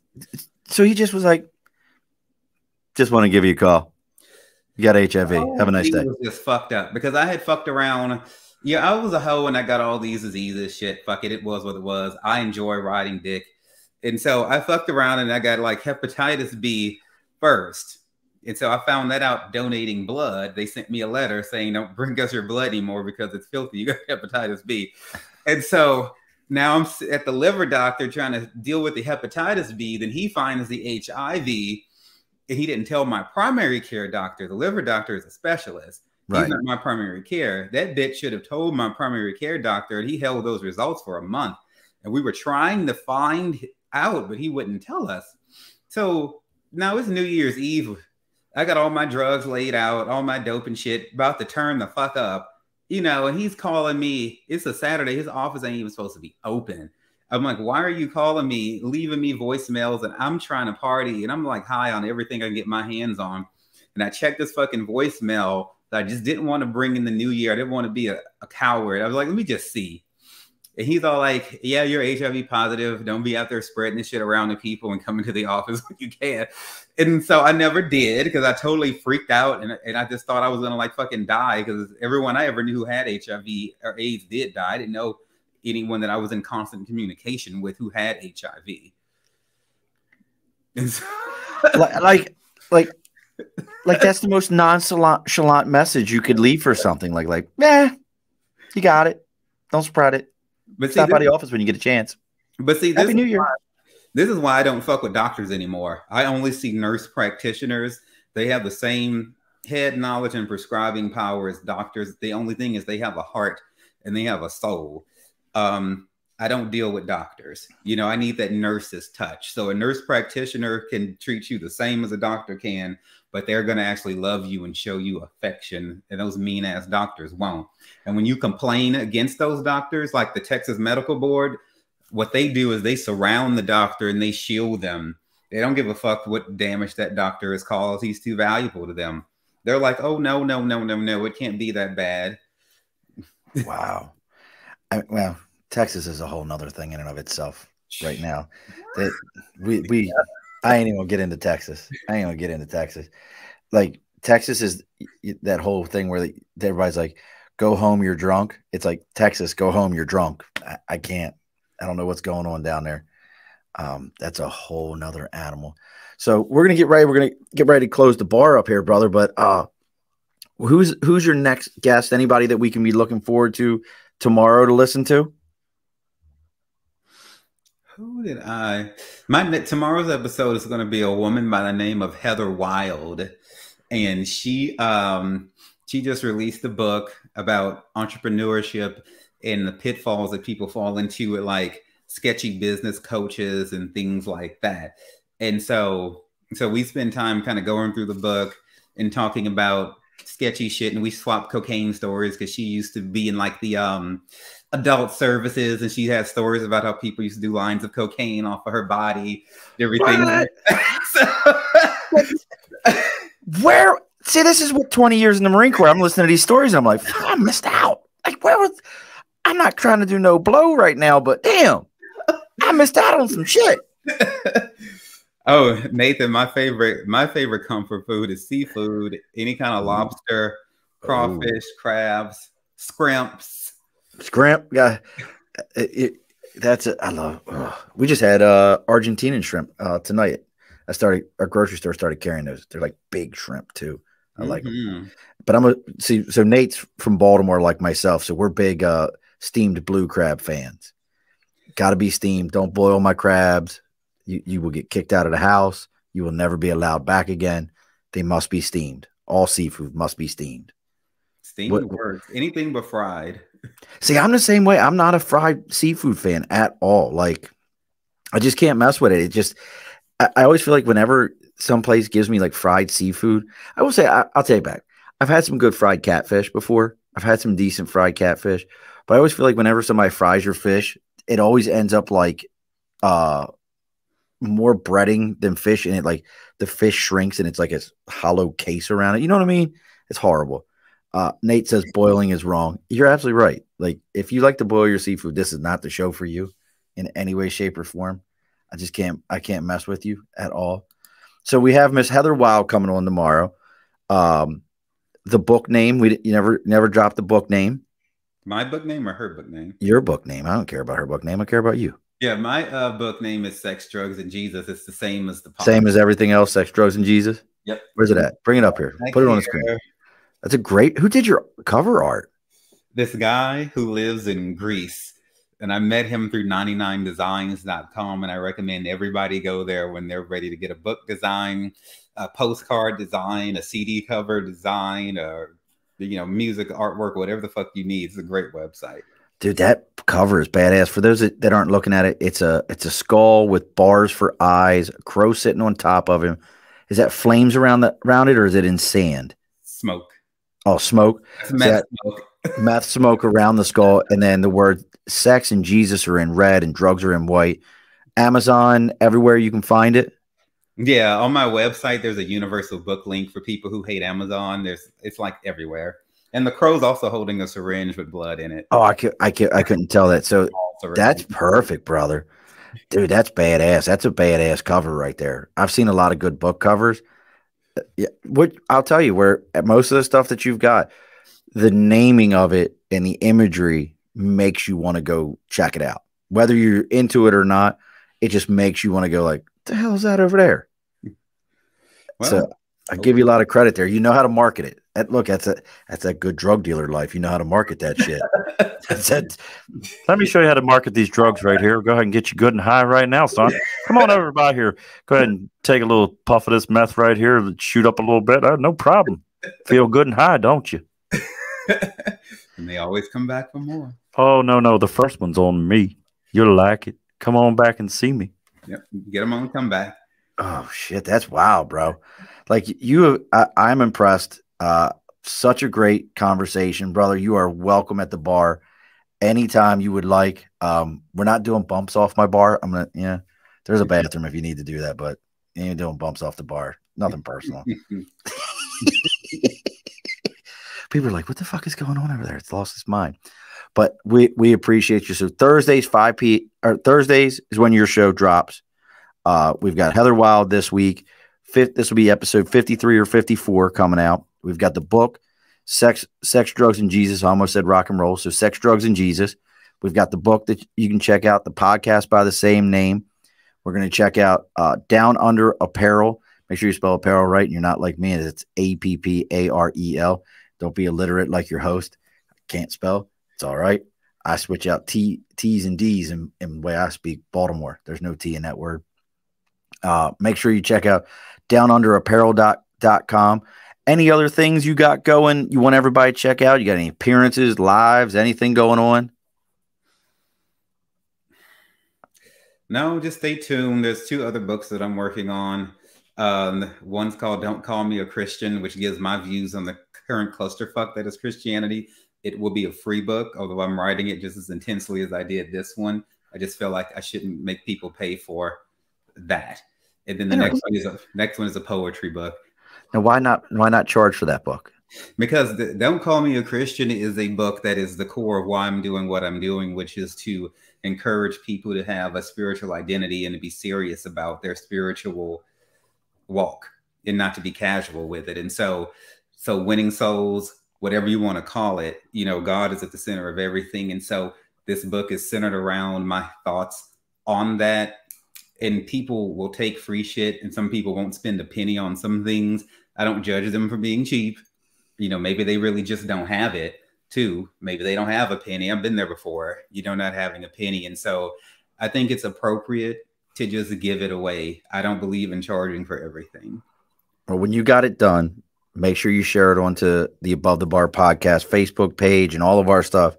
so he just was like, just want to give you a call. You got HIV. Oh, Have a nice day. Was just fucked up because I had fucked around. Yeah, I was a hoe and I got all these diseases. Shit, fuck it. It was what it was. I enjoy riding dick and so I fucked around and I got like hepatitis B first. And so I found that out donating blood. They sent me a letter saying, don't bring us your blood anymore because it's filthy. You got hepatitis B. And so now I'm at the liver doctor trying to deal with the hepatitis B. Then he finds the HIV. And he didn't tell my primary care doctor. The liver doctor is a specialist. Right. He's not my primary care. That bitch should have told my primary care doctor. And he held those results for a month. And we were trying to find out, but he wouldn't tell us. So now it's New Year's Eve. I got all my drugs laid out, all my dope and shit, about to turn the fuck up, you know, and he's calling me. It's a Saturday. His office ain't even supposed to be open. I'm like, why are you calling me, leaving me voicemails? And I'm trying to party and I'm like high on everything I can get my hands on. And I check this fucking voicemail I just didn't want to bring in the new year. I didn't want to be a, a coward. I was like, let me just see. And he's all like, Yeah, you're HIV positive. Don't be out there spreading this shit around to people and coming to the office when you can. And so I never did because I totally freaked out and, and I just thought I was gonna like fucking die because everyone I ever knew who had HIV or AIDS did die. I didn't know anyone that I was in constant communication with who had HIV. So- like, like, like that's the most nonchalant message you could leave for something like, like, yeah, you got it. Don't spread it. But stop by the office when you get a chance. But see, Happy New Year. Why, this is why I don't fuck with doctors anymore. I only see nurse practitioners. They have the same head knowledge and prescribing power as doctors. The only thing is they have a heart and they have a soul. Um, I don't deal with doctors. You know, I need that nurse's touch. So a nurse practitioner can treat you the same as a doctor can, but they're going to actually love you and show you affection. And those mean ass doctors won't. And when you complain against those doctors, like the Texas Medical Board, what they do is they surround the doctor and they shield them. They don't give a fuck what damage that doctor has caused. He's too valuable to them. They're like, oh, no, no, no, no, no. It can't be that bad. wow. I, well, Texas is a whole nother thing in and of itself right now. That we, we, I ain't even gonna get into Texas. I ain't gonna get into Texas. Like Texas is that whole thing where everybody's like, "Go home, you're drunk." It's like Texas, go home, you're drunk. I, I can't. I don't know what's going on down there. Um, that's a whole nother animal. So we're gonna get ready. We're gonna get ready to close the bar up here, brother. But uh, who's who's your next guest? Anybody that we can be looking forward to tomorrow to listen to? Who did I? My tomorrow's episode is going to be a woman by the name of Heather Wild, and she um, she just released a book about entrepreneurship and the pitfalls that people fall into with like sketchy business coaches and things like that. And so so we spend time kind of going through the book and talking about sketchy shit and we swap cocaine stories because she used to be in like the um adult services and she has stories about how people used to do lines of cocaine off of her body everything. So, where see this is what 20 years in the marine corps i'm listening to these stories i'm like i missed out. Like where was i'm not trying to do no blow right now but damn i missed out on some shit. Oh nathan my favorite my favorite comfort food is seafood any kind of mm-hmm. lobster crawfish Ooh. crabs scrimps scrimp yeah it, it, that's it i love we just had uh argentinian shrimp uh tonight i started our grocery store started carrying those they're like big shrimp too I like mm-hmm. them. But I'm a see. So Nate's from Baltimore, like myself. So we're big uh, steamed blue crab fans. Got to be steamed. Don't boil my crabs. You you will get kicked out of the house. You will never be allowed back again. They must be steamed. All seafood must be steamed. Steamed what, works. Anything but fried. See, I'm the same way. I'm not a fried seafood fan at all. Like, I just can't mess with it. It just, I, I always feel like whenever some place gives me like fried seafood, I will say I, will take it back. I've had some good fried catfish before. I've had some decent fried catfish, but I always feel like whenever somebody fries your fish, it always ends up like uh more breading than fish, and it like the fish shrinks and it's like a hollow case around it. You know what I mean? It's horrible. Uh, Nate says boiling is wrong. You're absolutely right. Like if you like to boil your seafood, this is not the show for you in any way, shape, or form. I just can't. I can't mess with you at all. So we have Miss Heather Wild coming on tomorrow. Um, the book name we you never never dropped the book name. My book name or her book name? Your book name. I don't care about her book name. I care about you. Yeah, my uh, book name is Sex, Drugs, and Jesus. It's the same as the podcast. same as everything else. Sex, drugs, and Jesus. Yep. Where's it at? Bring it up here. Thank Put it on the screen. That's a great. Who did your cover art? This guy who lives in Greece and I met him through 99designs.com. And I recommend everybody go there when they're ready to get a book design, a postcard design, a CD cover design, or you know, music, artwork, whatever the fuck you need. It's a great website. Dude, that cover is badass. For those that, that aren't looking at it, it's a it's a skull with bars for eyes, a crow sitting on top of him. Is that flames around the around it, or is it in sand? Smoke. Oh, smoke. Meth smoke. meth smoke around the skull, and then the word sex and Jesus are in red and drugs are in white. Amazon, everywhere you can find it. Yeah, on my website, there's a universal book link for people who hate Amazon. There's it's like everywhere. And the crow's also holding a syringe with blood in it. Oh, I could, I could, I couldn't tell that. So that's perfect, brother. Dude, that's badass. That's a badass cover right there. I've seen a lot of good book covers. Yeah, what I'll tell you, where most of the stuff that you've got, the naming of it and the imagery makes you want to go check it out. Whether you're into it or not, it just makes you want to go like, the hell is that over there? Well, so I okay. give you a lot of credit there. You know how to market it. That, look, that's a that's a good drug dealer life. You know how to market that shit. that's it. Let me show you how to market these drugs right here. Go ahead and get you good and high right now, son. Come on over by here. Go ahead and take a little puff of this meth right here. Shoot up a little bit. Uh, no problem. Feel good and high, don't you? and they always come back for more. Oh no, no, the first one's on me. You'll like it. Come on back and see me. Yep, get them on come back. Oh shit, that's wild, bro. Like you, I, I'm impressed. Uh, such a great conversation, brother. You are welcome at the bar anytime you would like. Um, we're not doing bumps off my bar. I'm gonna, yeah. There's a bathroom if you need to do that, but you ain't doing bumps off the bar. Nothing personal. People are like, "What the fuck is going on over there?" It's lost its mind. But we we appreciate you. So Thursdays five p or Thursdays is when your show drops. Uh, we've got Heather Wild this week. Fifth, this will be episode fifty three or fifty four coming out. We've got the book, sex, sex, drugs, and Jesus. I almost said rock and roll. So sex, drugs, and Jesus. We've got the book that you can check out. The podcast by the same name. We're going to check out uh, Down Under Apparel. Make sure you spell apparel right, and you're not like me. It's A P P A R E L. Don't be illiterate like your host. Can't spell. It's all right. I switch out T T's and D's in, in the way I speak Baltimore. There's no T in that word. Uh, make sure you check out downunderapparel.com any other things you got going you want everybody to check out? You got any appearances, lives, anything going on? No, just stay tuned. There's two other books that I'm working on. Um, one's called Don't Call Me a Christian, which gives my views on the current clusterfuck that is Christianity. It will be a free book, although I'm writing it just as intensely as I did this one. I just feel like I shouldn't make people pay for that. And then the next one is a next one is a poetry book. Now, why not why not charge for that book? Because the, Don't Call Me a Christian is a book that is the core of why I'm doing what I'm doing, which is to encourage people to have a spiritual identity and to be serious about their spiritual walk and not to be casual with it. And so, so winning souls, whatever you want to call it, you know, God is at the center of everything. And so this book is centered around my thoughts on that. And people will take free shit, and some people won't spend a penny on some things. I don't judge them for being cheap. You know, maybe they really just don't have it too. Maybe they don't have a penny. I've been there before, you know, not having a penny. And so I think it's appropriate to just give it away. I don't believe in charging for everything. Well, when you got it done, make sure you share it onto the Above the Bar podcast Facebook page and all of our stuff.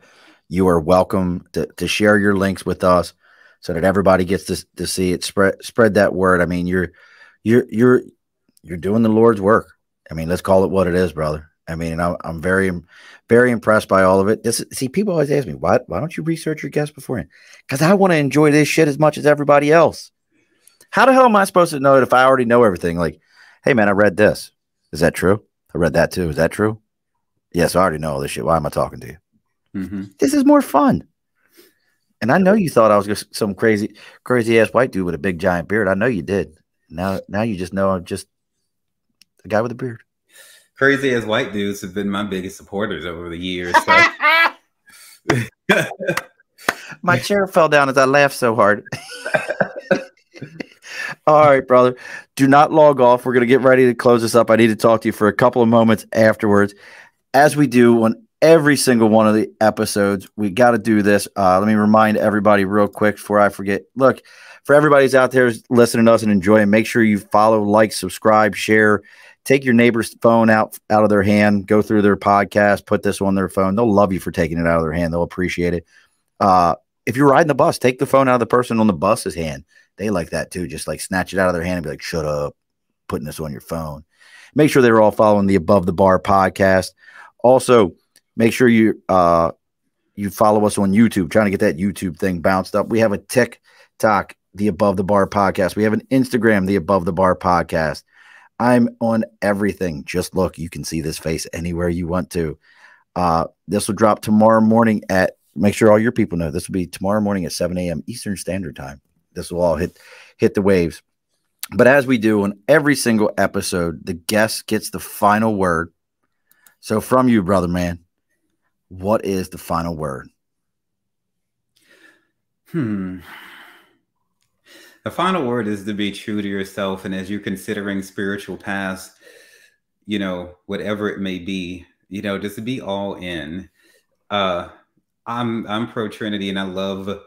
You are welcome to, to share your links with us so that everybody gets to, to see it. Spread spread that word. I mean, you're you're you're you're doing the Lord's work. I mean, let's call it what it is, brother. I mean, I'm, I'm very very impressed by all of it. This see, people always ask me, why why don't you research your guests beforehand? Because I want to enjoy this shit as much as everybody else. How the hell am I supposed to know it if I already know everything? Like, hey man, I read this. Is that true? I read that too. Is that true? Yes, I already know all this shit. Why am I talking to you? Mm-hmm. This is more fun. And I know you thought I was just some crazy, crazy ass white dude with a big giant beard. I know you did. Now, now you just know I'm just a guy with a beard crazy as white dudes have been my biggest supporters over the years. So. my chair fell down as I laughed so hard. All right, brother. Do not log off. We're going to get ready to close this up. I need to talk to you for a couple of moments afterwards. As we do on every single one of the episodes, we got to do this. Uh, let me remind everybody real quick before I forget. Look, for everybody's out there listening to us and enjoying, make sure you follow, like, subscribe, share take your neighbor's phone out out of their hand, go through their podcast, put this on their phone. They'll love you for taking it out of their hand. They'll appreciate it. Uh, if you're riding the bus, take the phone out of the person on the bus's hand. They like that too. Just like snatch it out of their hand and be like, "Shut up, putting this on your phone." Make sure they're all following the Above the Bar podcast. Also, make sure you uh, you follow us on YouTube. Trying to get that YouTube thing bounced up. We have a TikTok, the Above the Bar podcast. We have an Instagram, the Above the Bar podcast. I'm on everything. Just look, you can see this face anywhere you want to. Uh, this will drop tomorrow morning at. Make sure all your people know this will be tomorrow morning at 7 a.m. Eastern Standard Time. This will all hit hit the waves. But as we do on every single episode, the guest gets the final word. So from you, brother man, what is the final word? Hmm. The final word is to be true to yourself. And as you're considering spiritual paths, you know, whatever it may be, you know, just to be all in. Uh, I'm I'm pro Trinity and I love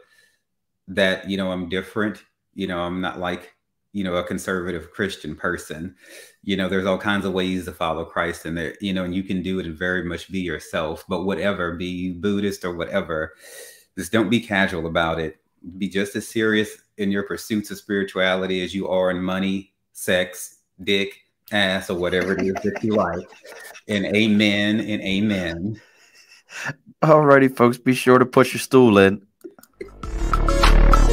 that, you know, I'm different. You know, I'm not like, you know, a conservative Christian person. You know, there's all kinds of ways to follow Christ and there, you know, and you can do it and very much be yourself, but whatever, be you Buddhist or whatever, just don't be casual about it. Be just as serious in your pursuits of spirituality as you are in money, sex, dick, ass, or whatever it is that you like. And amen and amen. Alrighty, folks, be sure to push your stool in.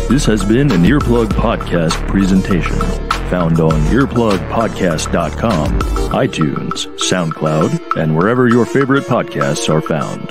This has been an Earplug Podcast presentation. Found on earplugpodcast.com, iTunes, SoundCloud, and wherever your favorite podcasts are found.